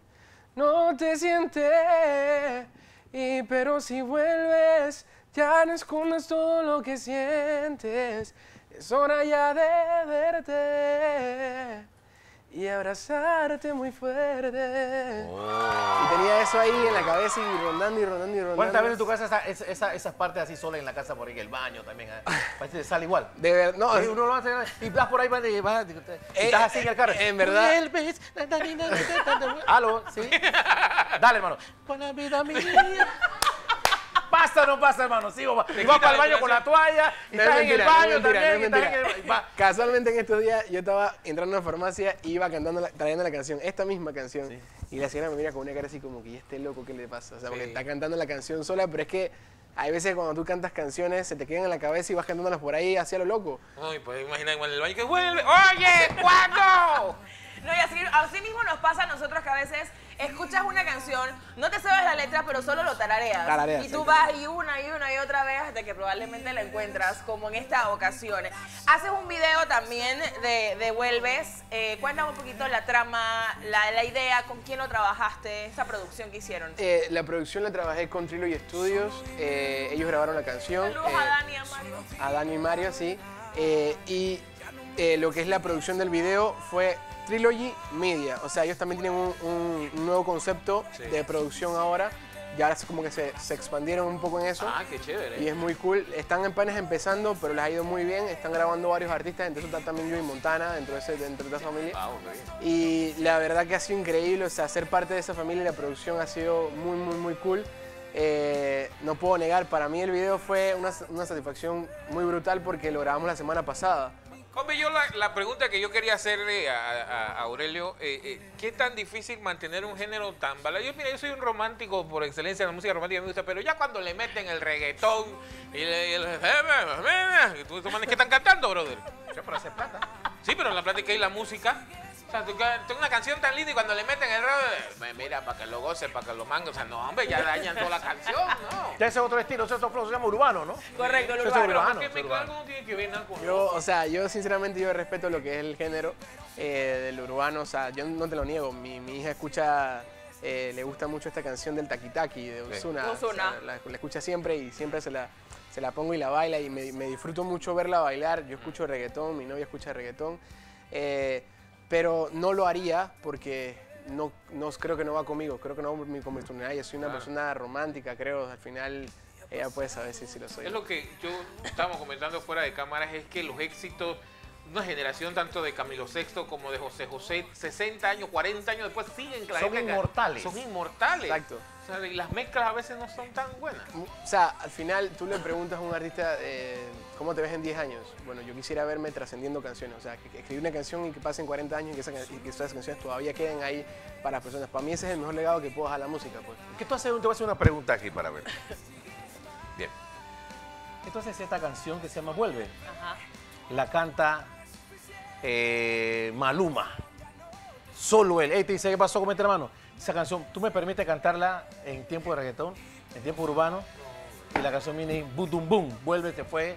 no te siente. Y pero si vuelves, ya no escondas todo lo que sientes. Es hora ya de verte y abrazarte muy fuerte. Y tenía eso ahí en la cabeza y rondando y rondando y rondando. ¿Cuántas veces en tu casa esa- esa- esa- esas partes así solas en la casa por ahí, en el baño también? ¿eh? Parece que sale igual. De verdad, no. Sí, uno lo hace y vas por ahí, vas, vas, y Eh, estás así en el carro. en verdad-. Aló, sí. Dale, hermano. Buena vida mía. ¿Pasa o no pasa, hermano? Sí, o va. Y vas para el baño con la toalla, y No estás es en el no baño mentira, también, no y es estás en el- va. Casualmente en estos días yo estaba entrando a una farmacia y iba cantando, la- trayendo la canción, esta misma canción. Y la señora me mira con una cara así como que, ¿y este loco qué le pasa? O sea, porque está cantando la canción sola, pero es que hay veces cuando tú cantas canciones se te quedan en la cabeza y vas cantándolas por ahí hacia lo loco. Ay, pues imagina igual en el baño que vuelve. ¡Oye! ¿Cuándo? No, y así, así mismo nos pasa a nosotros que a veces escuchas una canción, no te sabes la letra, pero solo lo tarareas. Y tú vas y una y una y otra vez hasta que probablemente la encuentras, como en esta ocasión. Haces un video también de, de Vuelves. Eh, cuéntame un poquito la trama, la, la idea, con quién lo trabajaste, esta producción que hicieron. Eh, la producción la trabajé con Trilogy Studios, eh, ellos grabaron la canción. Saludos eh, a Dani y a Mario. a Dani y Mario, sí. Eh, y eh, lo que es la producción del video fue Trilogy Media. O sea, ellos también tienen un, nuevo concepto Sí. de producción ahora. Ya ahora es como que se, se expandieron un poco en eso. Ah, qué chévere. Y es muy cool. Están apenas empezando, pero les ha ido muy bien. Están grabando varios artistas, entre eso está también Joey Montana, dentro de, ese, dentro de esa familia. Ah, ok. Y la verdad que ha sido increíble, o sea, ser parte de esa familia y la producción ha sido muy, muy, muy cool. Eh, no puedo negar, para mí el video fue una, una satisfacción muy brutal porque lo grabamos la semana pasada. Hombre, yo la, la pregunta que yo quería hacerle a, Aurelio, eh, eh, ¿qué tan difícil mantener un género tan balado? Yo, mira, yo soy un romántico por excelencia, la música romántica me gusta, pero ya cuando le meten el reggaetón y, le- y el... que están cantando, brother. Yo para hacer plata. Sí, pero en la plática y la música. O sea, tú tengo una canción tan linda y cuando le meten el reggaetón, mira, para que lo goce, para que lo mangue. O sea, no, hombre, ya dañan toda la canción, ¿no? Ya ese es otro estilo, ese es otro flow, se llama urbano, ¿no? Correcto, es urbano. urbano, ¿Qué ese es urbano. no tiene que ver nada con Yo, o sea, yo sinceramente yo respeto lo que es el género eh, del urbano, o sea, yo no te lo niego. Mi, mi hija escucha, eh, le gusta mucho esta canción del Taki Taki de Ozuna. Ozuna. O sea, la, la escucha siempre y siempre se la, se la pongo y la baila y me, me disfruto mucho verla bailar. Yo escucho reggaetón, mi novia escucha reggaetón, eh, pero no lo haría porque no, no creo que no va conmigo, creo que no va con mi personalidad. Yo soy una Claro. persona romántica, creo, al final ella puede saber si, si lo soy. Es lo que yo estábamos comentando fuera de cámaras, es que los éxitos, una generación tanto de Camilo VI como de José José, 60 años, 40 años después siguen Son inmortales. Son inmortales. Exacto. O sea, y las mezclas a veces no son tan buenas. O sea, al final tú le preguntas a un artista eh, cómo te ves en 10 años. Bueno, yo quisiera verme trascendiendo canciones. O sea, que, que escribir una canción y que pasen 40 años y que, esa can- y que esas canciones todavía queden ahí para las personas. Para mí ese es el mejor legado que puedo dejar a la música. Pues. ¿Qué tú haces? Te voy a hacer una pregunta aquí para ver. Bien. Entonces esta canción que se llama Vuelve, Ajá. la canta eh, Maluma. Solo él. Ey, te dice, ¿qué pasó con este hermano? Esa canción, ¿tú me permites cantarla en tiempo de reggaetón, en tiempo urbano? Y la canción viene boom, boom, boom, vuelve, se fue,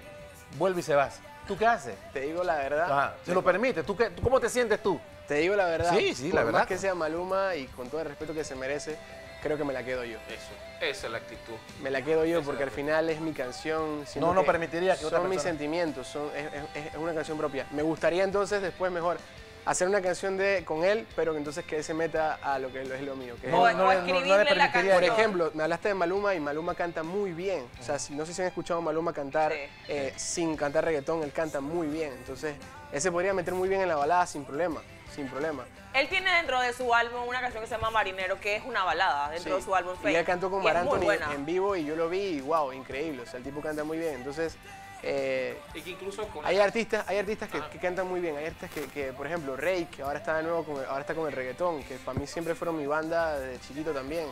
vuelve y se vas. ¿Tú qué haces? Te digo la verdad. Ajá, se lo permite. ¿Tú, qué, tú ¿Cómo te sientes tú? Te digo la verdad. Sí, sí, por la verdad. más que sea Maluma y con todo el respeto que se merece, creo que me la quedo yo. Eso, esa es la actitud. Me la quedo yo porque al final es mi canción. No, no que permitiría que otra Son mis sentimientos, son, es, es- es una canción propia. Me gustaría entonces después mejor hacer una canción de, con él, pero que entonces que él se meta a lo que es lo mío. Que no no- no le permitiría Por ejemplo, me hablaste de Maluma y Maluma canta muy bien. O sea, si, no sé si han escuchado a Maluma cantar eh, sin cantar reggaetón, él canta muy bien. Entonces, él se podría meter muy bien en la balada sin problema, sin problema. Él tiene dentro de su álbum una canción que se llama Marinero, que es una balada dentro Sí. de su álbum Y él cantó con Y es Mar muy Anthony buena. en vivo y yo lo vi y wow, increíble. O sea, el tipo canta muy bien. Entonces, eh, Y que incluso con hay artistas, hay artistas que, que cantan muy bien. Hay artistas que, que, por ejemplo, Rey, que ahora está de nuevo con, ahora está con el reggaetón, que para mí siempre fueron mi banda de chiquito también.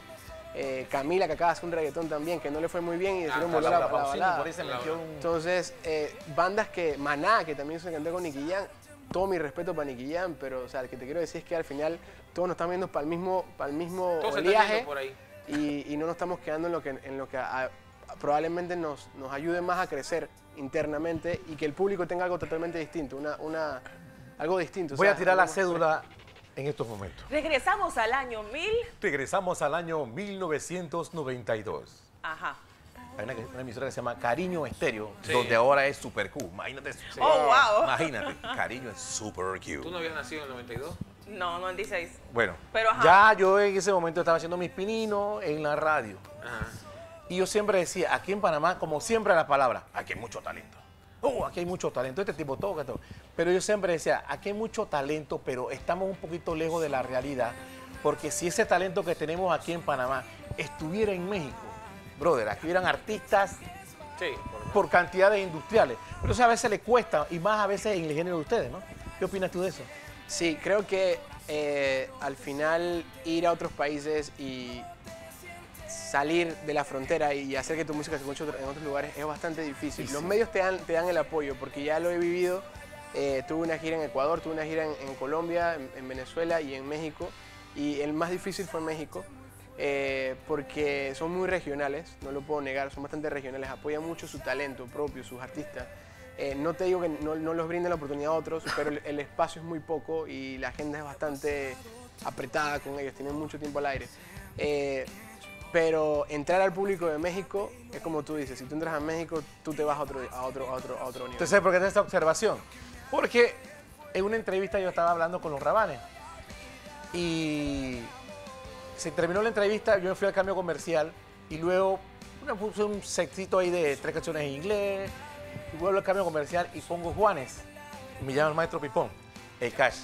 Eh, Camila, que acaba de hacer un reggaetón también, que no le fue muy bien y decidieron Ah, volver a la, balada. Entonces, eh, bandas que, Maná, que también se cantó con Nicky Jam, todo mi respeto para Nicky Jam, pero o sea, lo que te quiero decir es que al final todos nos estamos viendo para el mismo, para el mismo Todos oleaje por ahí. y, y no nos estamos quedando en lo que, en lo que a- a- probablemente nos, nos ayude más a crecer internamente y que el público tenga algo totalmente distinto, una, una, algo distinto. o Voy sea, a tirar la cédula en estos momentos. Regresamos al año 1000. Regresamos al año 1992. Ajá. Hay una, una emisora que se llama Cariño Estéreo, Sí. donde ahora es Super Q. Imagínate. Oh, wow. Imagínate, Cariño es Super Q. ¿Tú no habías nacido en el 92? No, 96. Bueno, Pero, ajá. ya yo en ese momento estaba haciendo mis pininos en la radio. Y yo siempre decía, aquí en Panamá, como siempre la palabra, aquí hay mucho talento. Oh, aquí hay mucho talento, este tipo toca todo. Pero yo siempre decía, aquí hay mucho talento, pero estamos un poquito lejos de la realidad. Porque si ese talento que tenemos aquí en Panamá estuviera en México, brother, aquí hubieran artistas Sí. por cantidades industriales. Pero eso a veces le cuesta, y más a veces en el género de ustedes, ¿no? ¿Qué opinas tú de eso? Sí, creo que eh, al final ir a otros países y salir de la frontera y hacer que tu música se escuche en otros lugares es bastante difícil. Los medios te dan, te dan el apoyo porque ya lo he vivido. Eh, tuve una gira en Ecuador, tuve una gira en, en Colombia, en, en Venezuela y en México. Y el más difícil fue en México eh, porque son muy regionales, no lo puedo negar, son bastante regionales, apoyan mucho su talento propio, sus artistas. Eh, no te digo que no, no los brinden la oportunidad a otros, pero el, el espacio es muy poco y la agenda es bastante apretada con ellos, tienen mucho tiempo al aire. Eh, pero entrar al público de México es como tú dices, si tú entras a México, tú te vas a otro, a otro, a otro, nivel. ¿Usted sabe por qué tengo esta observación? Porque en una entrevista yo estaba hablando con los rabanes y se terminó la entrevista, yo me fui al cambio comercial y luego bueno, puse un sexito ahí de tres canciones en inglés y vuelvo al cambio comercial y pongo Juanes. Y me llama el maestro Pipón, el Cash.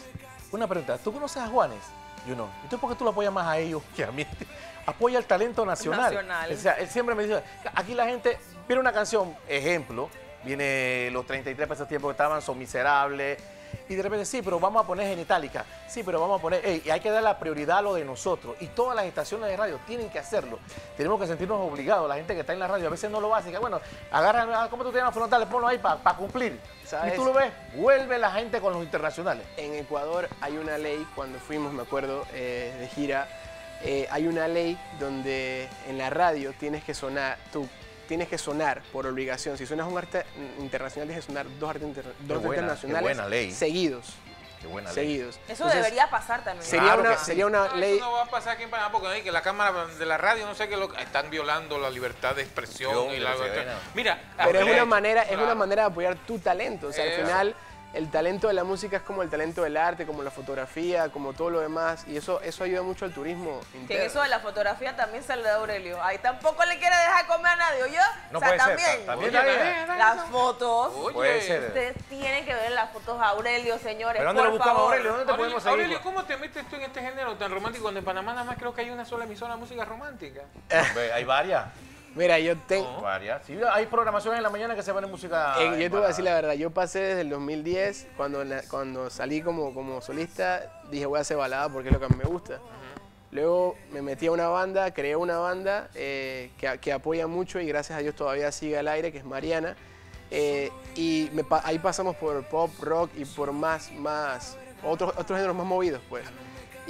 Una pregunta, ¿tú conoces a Juanes? Yo no. Entonces, ¿por qué tú lo apoyas más a ellos que a mí? Apoya el talento nacional. Nacional. O sea, él siempre me dice, aquí la gente viene una canción, ejemplo, viene los 33 pesos tiempo que estaban, son miserables, y de repente, sí, pero vamos a poner genitálica, sí, pero vamos a poner, y hay que dar la prioridad a lo de nosotros, y todas las estaciones de radio tienen que hacerlo, tenemos que sentirnos obligados, la gente que está en la radio a veces no lo hace, que bueno, agarran, ah, ¿cómo tú tienes los frontales? Ponlo ahí para cumplir, ¿Sabes? y tú lo ves, vuelve la gente con los internacionales. En Ecuador hay una ley, cuando fuimos, me acuerdo, eh, de gira, eh, hay una ley donde en la radio tienes que sonar, tú tienes que sonar por obligación. Si suenas un arte internacional, tienes que sonar dos artistas inter- dos buena, qué nacionales buena ley. seguidos. Qué buena ley. seguidos. Eso Entonces, debería pasar también. Sería Claro una, que sí. sería una No, ley. Eso no va a pasar aquí en Panamá porque que la cámara de la radio no sé qué lo están violando la libertad de expresión y la. Mira, Pero es una manera, es Claro. una manera de apoyar tu talento. O sea, al Eso. final el talento de la música es como el talento del arte, como la fotografía, como todo lo demás. Y eso, eso ayuda mucho al turismo Que eso de la fotografía también se le da a Aurelio. Ahí tampoco le quiere dejar comer a nadie, ¿oyó? No o sea, puede ser, también. ta- también Oye, dale, Las fotos. Oye. Puede ser. Ustedes tienen que ver las fotos a Aurelio, señores. ¿Pero dónde por lo buscamos, favor. Aurelio? ¿Dónde te Aurelio, podemos seguir? Aurelio, ¿cómo te metes tú en este género tan romántico cuando en Panamá nada más creo que hay una sola emisora de música romántica? Hay varias. Mira, yo tengo... Varias. Sí, hay programaciones en la mañana que se ponen música. Yo te voy a decir la verdad, yo pasé desde el 2010, cuando, cuando salí como, como solista, dije voy a hacer balada porque es lo que a mí me gusta. Luego me metí a una banda, creé una banda eh, que, que apoya mucho y gracias a Dios todavía sigue al aire, que es Mariana. Eh, y me ahí pasamos por pop, rock y por más, más, otros, otros géneros más movidos, pues.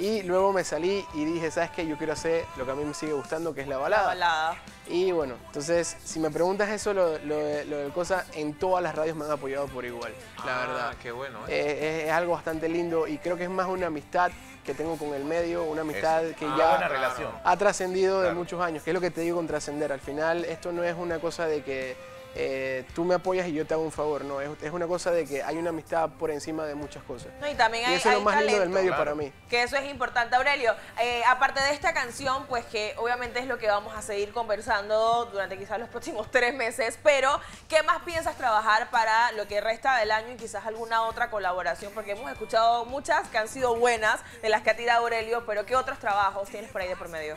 Y luego me salí y dije, ¿sabes qué? Yo quiero hacer lo que a mí me sigue gustando, que es la La balada. balada. Y bueno, entonces, si me preguntas eso, lo, lo, de- lo del cosa, en todas las radios me han apoyado por igual, la Ah, verdad. qué bueno, ¿eh? Eh, es, es algo bastante lindo y creo que es más una amistad que tengo con el medio, una amistad que Ah, ya buena relación. ha trascendido de muchos años, que es lo que te digo con trascender. Al final, esto no es una cosa de que eh, tú me apoyas y yo te hago un favor, no, es, es una cosa de que hay una amistad por encima de muchas cosas. No, y también hay, eso es lo más lindo del medio para mí. Que eso es importante, Aurelio. Eh, aparte de esta canción, pues que obviamente es lo que vamos a seguir conversando durante quizás los próximos tres meses, pero ¿qué más piensas trabajar para lo que resta del año y quizás alguna otra colaboración? Porque hemos escuchado muchas que han sido buenas, de las que ha tirado Aurelio, pero ¿qué otros trabajos tienes por ahí de por medio?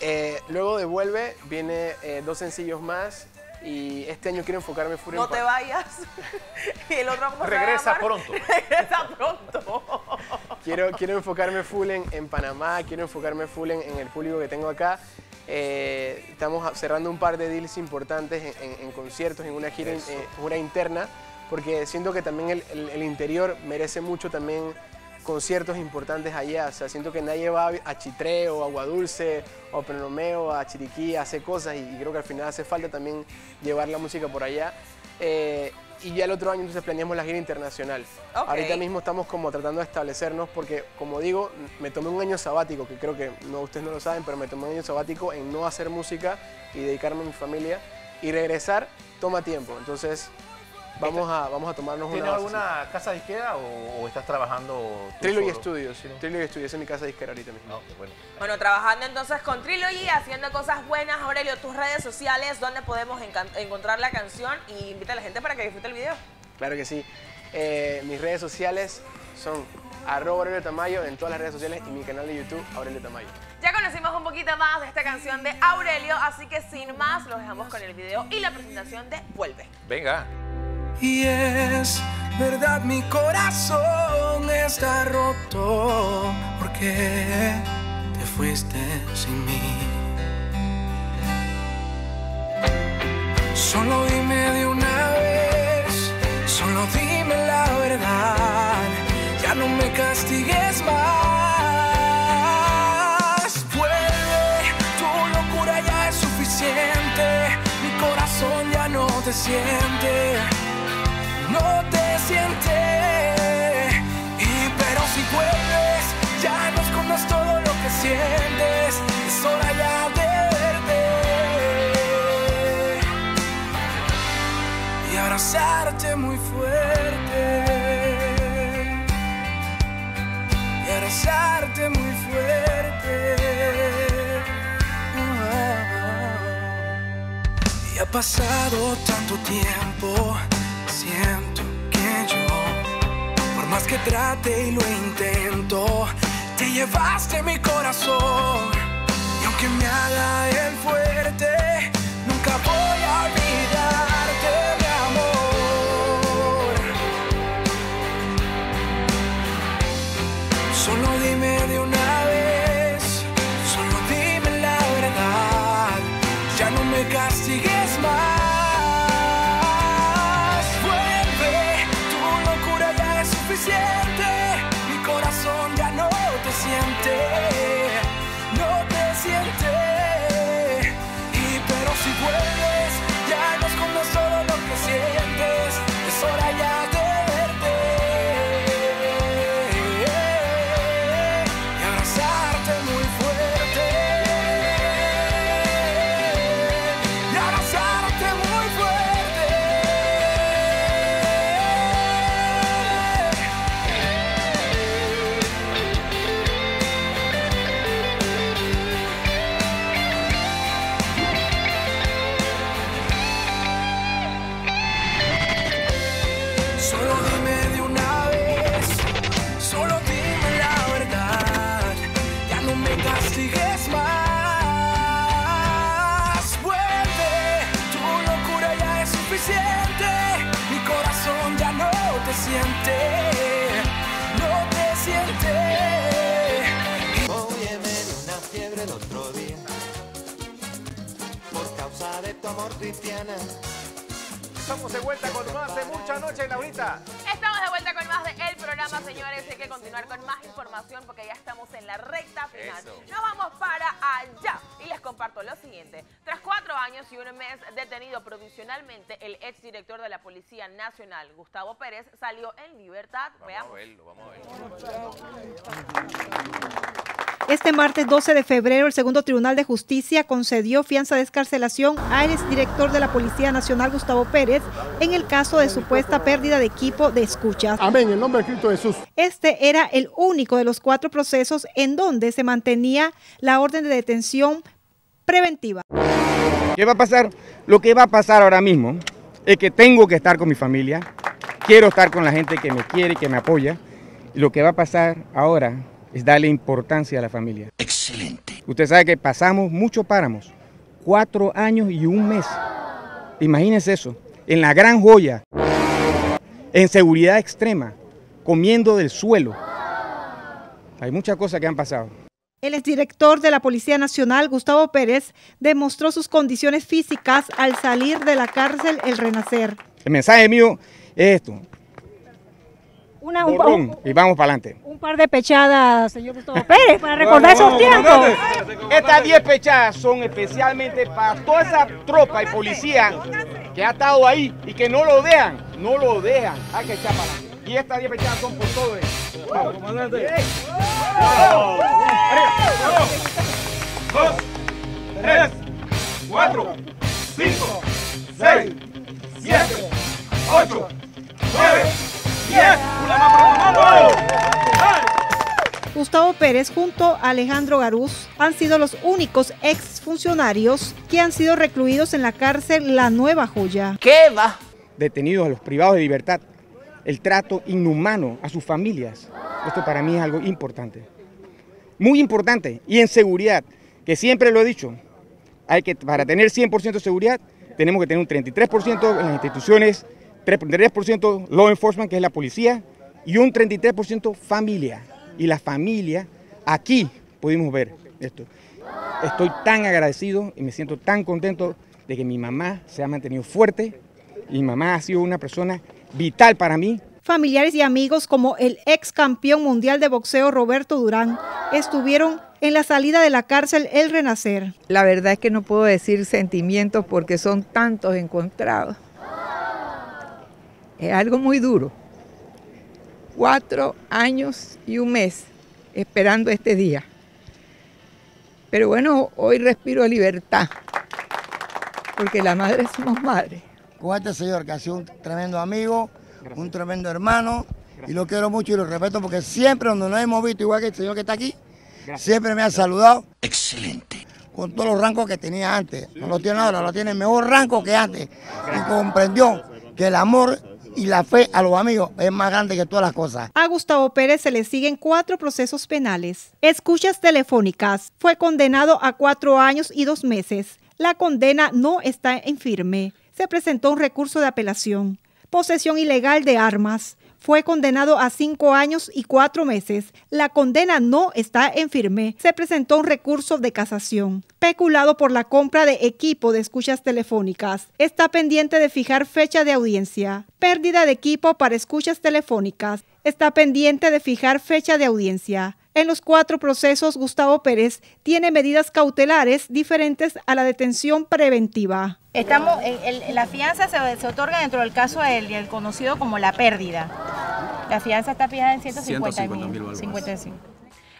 Eh, luego de Vuelve viene eh, dos sencillos más y este año quiero enfocarme full en No te vayas. y el otro, ¿cómo se va a Regresa pronto. Regresa pronto. quiero, quiero enfocarme full en, en Panamá, quiero enfocarme full en, en el público que tengo acá. Eh, estamos cerrando un par de deals importantes en, en- en conciertos, en una gira, eh, gira interna, porque siento que también el, el- el interior merece mucho también conciertos importantes allá. O sea, siento que nadie va a Chitré o a Agua Dulce o a Prenomeo, a Chiriquí, a hacer cosas y, creo que al final hace falta también llevar la música por allá. Eh, y ya el otro año entonces planeamos la gira internacional. Ahorita mismo estamos como tratando de establecernos porque, como digo, me tomé un año sabático, que creo que no, ustedes no lo saben, pero me tomé un año sabático en no hacer música y dedicarme a mi familia. Y regresar toma tiempo, entonces vamos a, vamos a tomarnos ¿Tienes una alguna casa disquera o, o estás trabajando tú Trilogy solo? Studios, Trilogy Studios, es mi casa disquera ahorita mismo. No, bueno. Bueno, trabajando entonces con Trilogy, haciendo cosas buenas. Aurelio, tus redes sociales, donde podemos encontrar la canción y invita a la gente para que disfrute el video. Claro que sí. Eh, mis redes sociales son arroba Aurelio Tamayo en todas las redes sociales y mi canal de YouTube, Aurelio Tamayo. Ya conocimos un poquito más de esta canción de Aurelio, así que sin más, los dejamos con el video y la presentación de Vuelve. Venga. Y es verdad, mi corazón está roto porque te fuiste sin mí. Solo dime de una vez, solo dime la verdad. Ya no me castigues más. Vuelve, tu locura ya es suficiente. Mi corazón ya no te siente no te siente. Y pero si vuelves, ya no escondas todo lo que sientes. Es hora ya de verte y abrazarte muy fuerte. Y abrazarte muy fuerte. Y ha pasado tanto tiempo, siento que yo, por más que trate y lo intento, te llevaste mi corazón. Y aunque me haga el fuerte, nunca voy a olvidarte, libertad. Vamos Veamos. a verlo, vamos a verlo. Este martes 12 de febrero, el segundo Tribunal de Justicia concedió fianza de escarcelación al exdirector de la Policía Nacional, Gustavo Pérez, en el caso de supuesta pérdida de equipo de escuchas. Amén, en nombre de Cristo Jesús. Este era el único de los cuatro procesos en donde se mantenía la orden de detención preventiva. ¿Qué va a pasar? Lo que va a pasar ahora mismo es que tengo que estar con mi familia, quiero estar con la gente que me quiere y que me apoya. Y lo que va a pasar ahora es darle importancia a la familia. Excelente. Usted sabe que pasamos muchos páramos, cuatro años y un mes. Imagínense eso, en la gran joya, en seguridad extrema, comiendo del suelo. Hay muchas cosas que han pasado. El exdirector de la Policía Nacional, Gustavo Pérez, demostró sus condiciones físicas al salir de la cárcel El Renacer. El mensaje mío esto. Una, borrón, y vamos para adelante. un par de pechadas, señor Gustavo Pérez, para recordar esos tiempos. Estas 10 pechadas son especialmente para toda esa tropa y policía que ha estado ahí y que no lo dejan, no lo dejan. Hay que echar para adelante. Y estas 10 pechadas son por todo eso. Vamos, comandante. Dos, tres, cuatro, cinco, seis, siete, ocho, Una más Gustavo Pérez junto a Alejandro Garús han sido los únicos exfuncionarios que han sido recluidos en la cárcel La Nueva Joya. ¿Qué va? Detenidos a los privados de libertad, el trato inhumano a sus familias. Esto para mí es algo importante. Muy importante. Y en seguridad, que siempre lo he dicho, hay que, para tener 100% de seguridad, tenemos que tener un 33% en las instituciones, 33% law enforcement, que es la policía, y un 33% familia. Y la familia, aquí pudimos ver esto. Estoy tan agradecido y me siento tan contento de que mi mamá se ha mantenido fuerte y mi mamá ha sido una persona vital para mí. Familiares y amigos como el ex campeón mundial de boxeo Roberto Durán estuvieron en la salida de la cárcel El Renacer. La verdad es que no puedo decir sentimientos porque son tantos encontrados. Es algo muy duro. Cuatro años y un mes esperando este día. Pero bueno, hoy respiro libertad, porque la madre somos madres. con este señor que ha sido un tremendo amigo, un tremendo hermano, y lo quiero mucho y lo respeto porque siempre donde nos hemos visto, igual que el señor que está aquí, siempre me ha saludado. Excelente. Con todos los rancos que tenía antes. No lo tiene ahora, lo tiene mejor rango que antes. Y comprendió que el amor y la fe a los amigos es más grande que todas las cosas. A Gustavo Pérez se le siguen cuatro procesos penales. Escuchas telefónicas. Fue condenado a cuatro años y dos meses. La condena no está en firme. Se presentó un recurso de apelación. Posesión ilegal de armas. Fue condenado a cinco años y cuatro meses. La condena no está en firme. Se presentó un recurso de casación. Peculado por la compra de equipo de escuchas telefónicas. Está pendiente de fijar fecha de audiencia. Pérdida de equipo para escuchas telefónicas. Está pendiente de fijar fecha de audiencia. En los cuatro procesos, Gustavo Pérez tiene medidas cautelares diferentes a la detención preventiva. Estamos, la fianza se, otorga dentro del caso del conocido como la pérdida. La fianza está fijada en 150 mil. 55.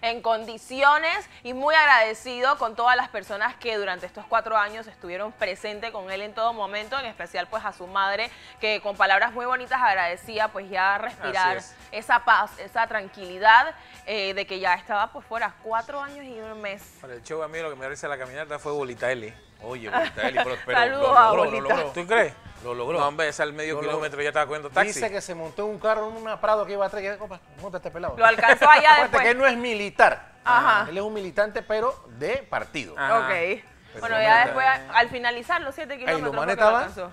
en condiciones y muy agradecido con todas las personas que durante estos cuatro años estuvieron presentes con él en todo momento, en especial pues a su madre, que con palabras muy bonitas agradecía pues ya respirar esa paz, esa tranquilidad eh, de que ya estaba pues fuera cuatro años y un mes. Para el show a mí lo que me parece la caminata fue Bolita Eli. Oye, Bolita Eli, pero, pero Saludos lo a logró, lo logró. ¿Tú crees? Lo logró. No, hombre, ese al medio Lo logró. kilómetro ya estaba cogiendo taxi. Dice que se montó en un carro en una Prado que iba atrás. ¿Qué compa? Monta este pelado. Lo alcanzó allá Acuérdate después. que él no es militar. Ajá. Él es un militante, pero de partido. Ok. Pues bueno, ya después, al finalizar los siete kilómetros, lo alcanzó.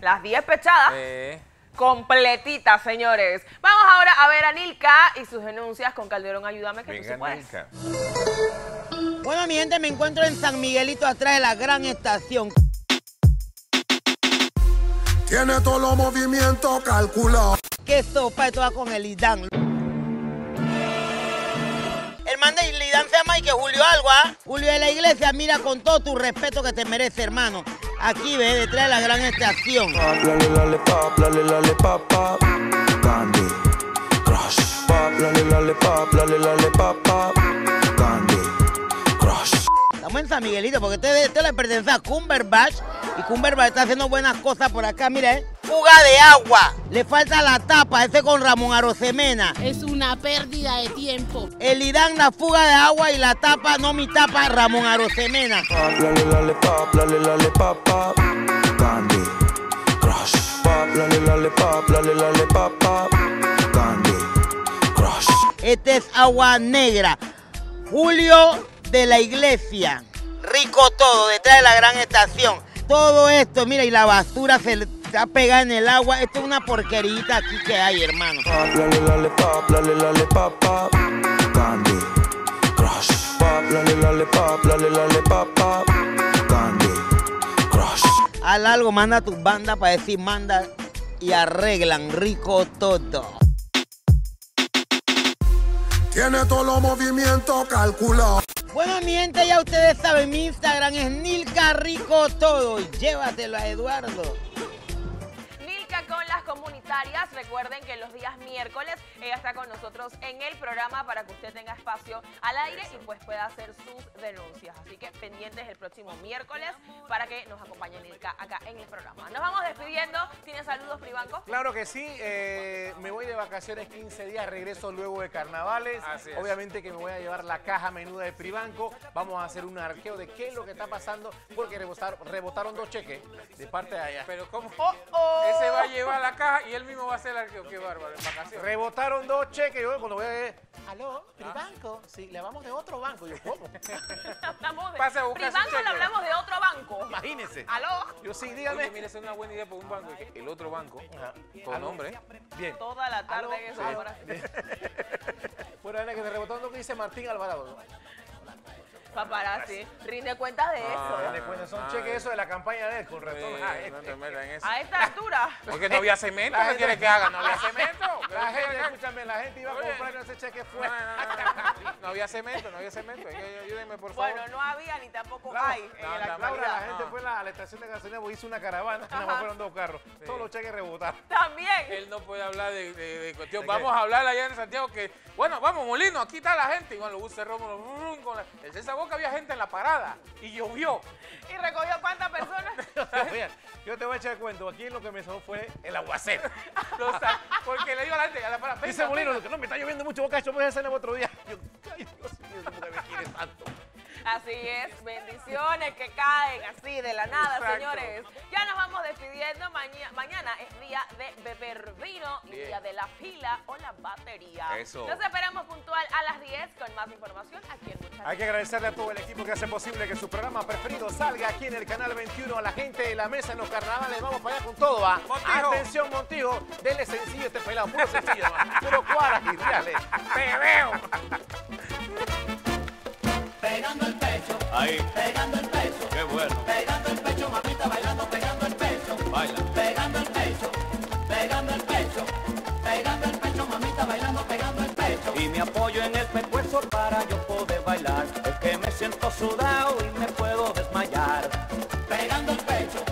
Las 10 pechadas. Eh, Completitas, señores. Vamos ahora a ver a Nilka y sus denuncias con Calderón. Ayúdame que tú sí puedes. Bueno, mi gente, me encuentro en San Miguelito, atrás de la gran estación. Tiene todos los movimientos calculados. ¿Qué sopa esto va con el Lidán? El man de Lidán se llama y que Julio algo, ¿ah? Julio de la iglesia, mira con todo tu respeto que te merece, hermano. Aquí, ve, detrás de la gran estación. Candy Crush. En San Miguelito, porque este, este le pertenece a Cumberbatch. Y Cumberbatch está haciendo buenas cosas por acá, mire. ¿eh? Fuga de agua. Le falta la tapa, ese con Ramón Arosemena. Es una pérdida de tiempo. El Idán, la fuga de agua y la tapa, no mi tapa, Ramón Arosemena. Este es agua negra. Julio de la iglesia. Rico todo, detrás de la gran estación. Todo esto, mira, y la basura se está pegada en el agua. Esto es una porquerita aquí que hay, hermano. Al algo, manda a tu banda para decir manda y arreglan rico todo. Tiene todos los movimientos calculados. Bueno, mi gente, ya ustedes saben, mi Instagram es Nilka Rico Todo. Y llévatelo a Eduardo. Con las comunitarias. Recuerden que los días miércoles ella está con nosotros en el programa para que usted tenga espacio al aire y pues pueda hacer sus denuncias. Así que pendientes el próximo miércoles para que nos acompañe Nilka acá en el programa. Nos vamos despidiendo. ¿Tiene saludos, Privanco? Claro que sí, eh, me voy de vacaciones 15 días, regreso luego de carnavales. Así es. Obviamente que me voy a llevar la caja menuda de Pribanco. Vamos a hacer un arqueo de qué es lo que está pasando, porque rebotar- rebotaron dos cheques de parte de allá. Pero ¿cómo? Oh, Ese va a llevar la caja y él mismo va a hacer el arqueo. Qué bárbaro, en vacaciones. Rebotaron dos cheques, yo cuando voy a ver, aló, Pribanco, sí, le vamos de otro banco. Yo, ¿cómo? Hablamos de... Pase a buscar su Privanco le hablamos de otro banco. Imagínese. ¿Aló? Yo sí, Oye, dígame. mire, esa es una buena idea por un banco. El otro banco, con nombre. Bien. Toda la tarde Aló. en esa Sí. hora. Bueno, Ana, que se rebotaron lo que dice Martín Alvarado. Paparazzi, rinde cuenta de eso. Dale cuenta, son cheques eso de la campaña de él, con razón. Sí, Ah, este. A esta altura. Porque no había cemento. ¿Qué quiere que haga? No había cemento. ¿Qué La gente, escúchame, la gente iba a comprar ese cheque fue. No, no, no, no. No había cemento, no había cemento. Ay- Ayúdenme, por favor. Bueno, no había ni tampoco hay en la la gente fue a la, a la estación de gasolina porque hizo una caravana, nada más fueron dos carros. Todos los cheques rebotaron. También. Él no puede hablar de, de- de cuestión. ¿De Vamos qué? a hablar allá en Santiago que, bueno, vamos, Molino, aquí está la gente. Y bueno, los buses Rómulo, brum, con en esa boca había gente en la parada y llovió. ¿Y recogió cuántas personas? Oigan, yo te voy a echar cuento. Aquí lo que me sonó fue el aguacero. Lo sa- porque le digo a la gente, a la parada, venga, Dice Molino, venga. no me está lloviendo mucho, boca, yo voy a hacer otro día. Yo, ay, Dios mío, ¿cómo que me quieres tanto? Así es, bendiciones que caen así de la nada, Exacto. señores. Ya nos vamos despidiendo. Maña- mañana es día de beber vino y Bien. día de la pila o la batería. Eso. Nos esperamos puntual a las 10 con más información aquí en Mucha Hay que agradecerle a todo el equipo que hace posible que su programa preferido salga aquí en el canal 21. A la gente de la mesa en los carnavales, vamos para allá con todo. ¿va? Montijo. Atención, Montijo, denle sencillo este pelado, puro sencillo, ¿va? puro cuadras y dale. Te veo. Ahí, pegando el pecho, qué bueno. pegando el pecho, mamita bailando, pegando el pecho, Baila. pegando el pecho, pegando el pecho, pegando el pecho, mamita bailando, pegando el pecho. y me apoyo en el pescuezo para yo poder bailar. Es que me siento sudado y me puedo desmayar. Pegando el pecho,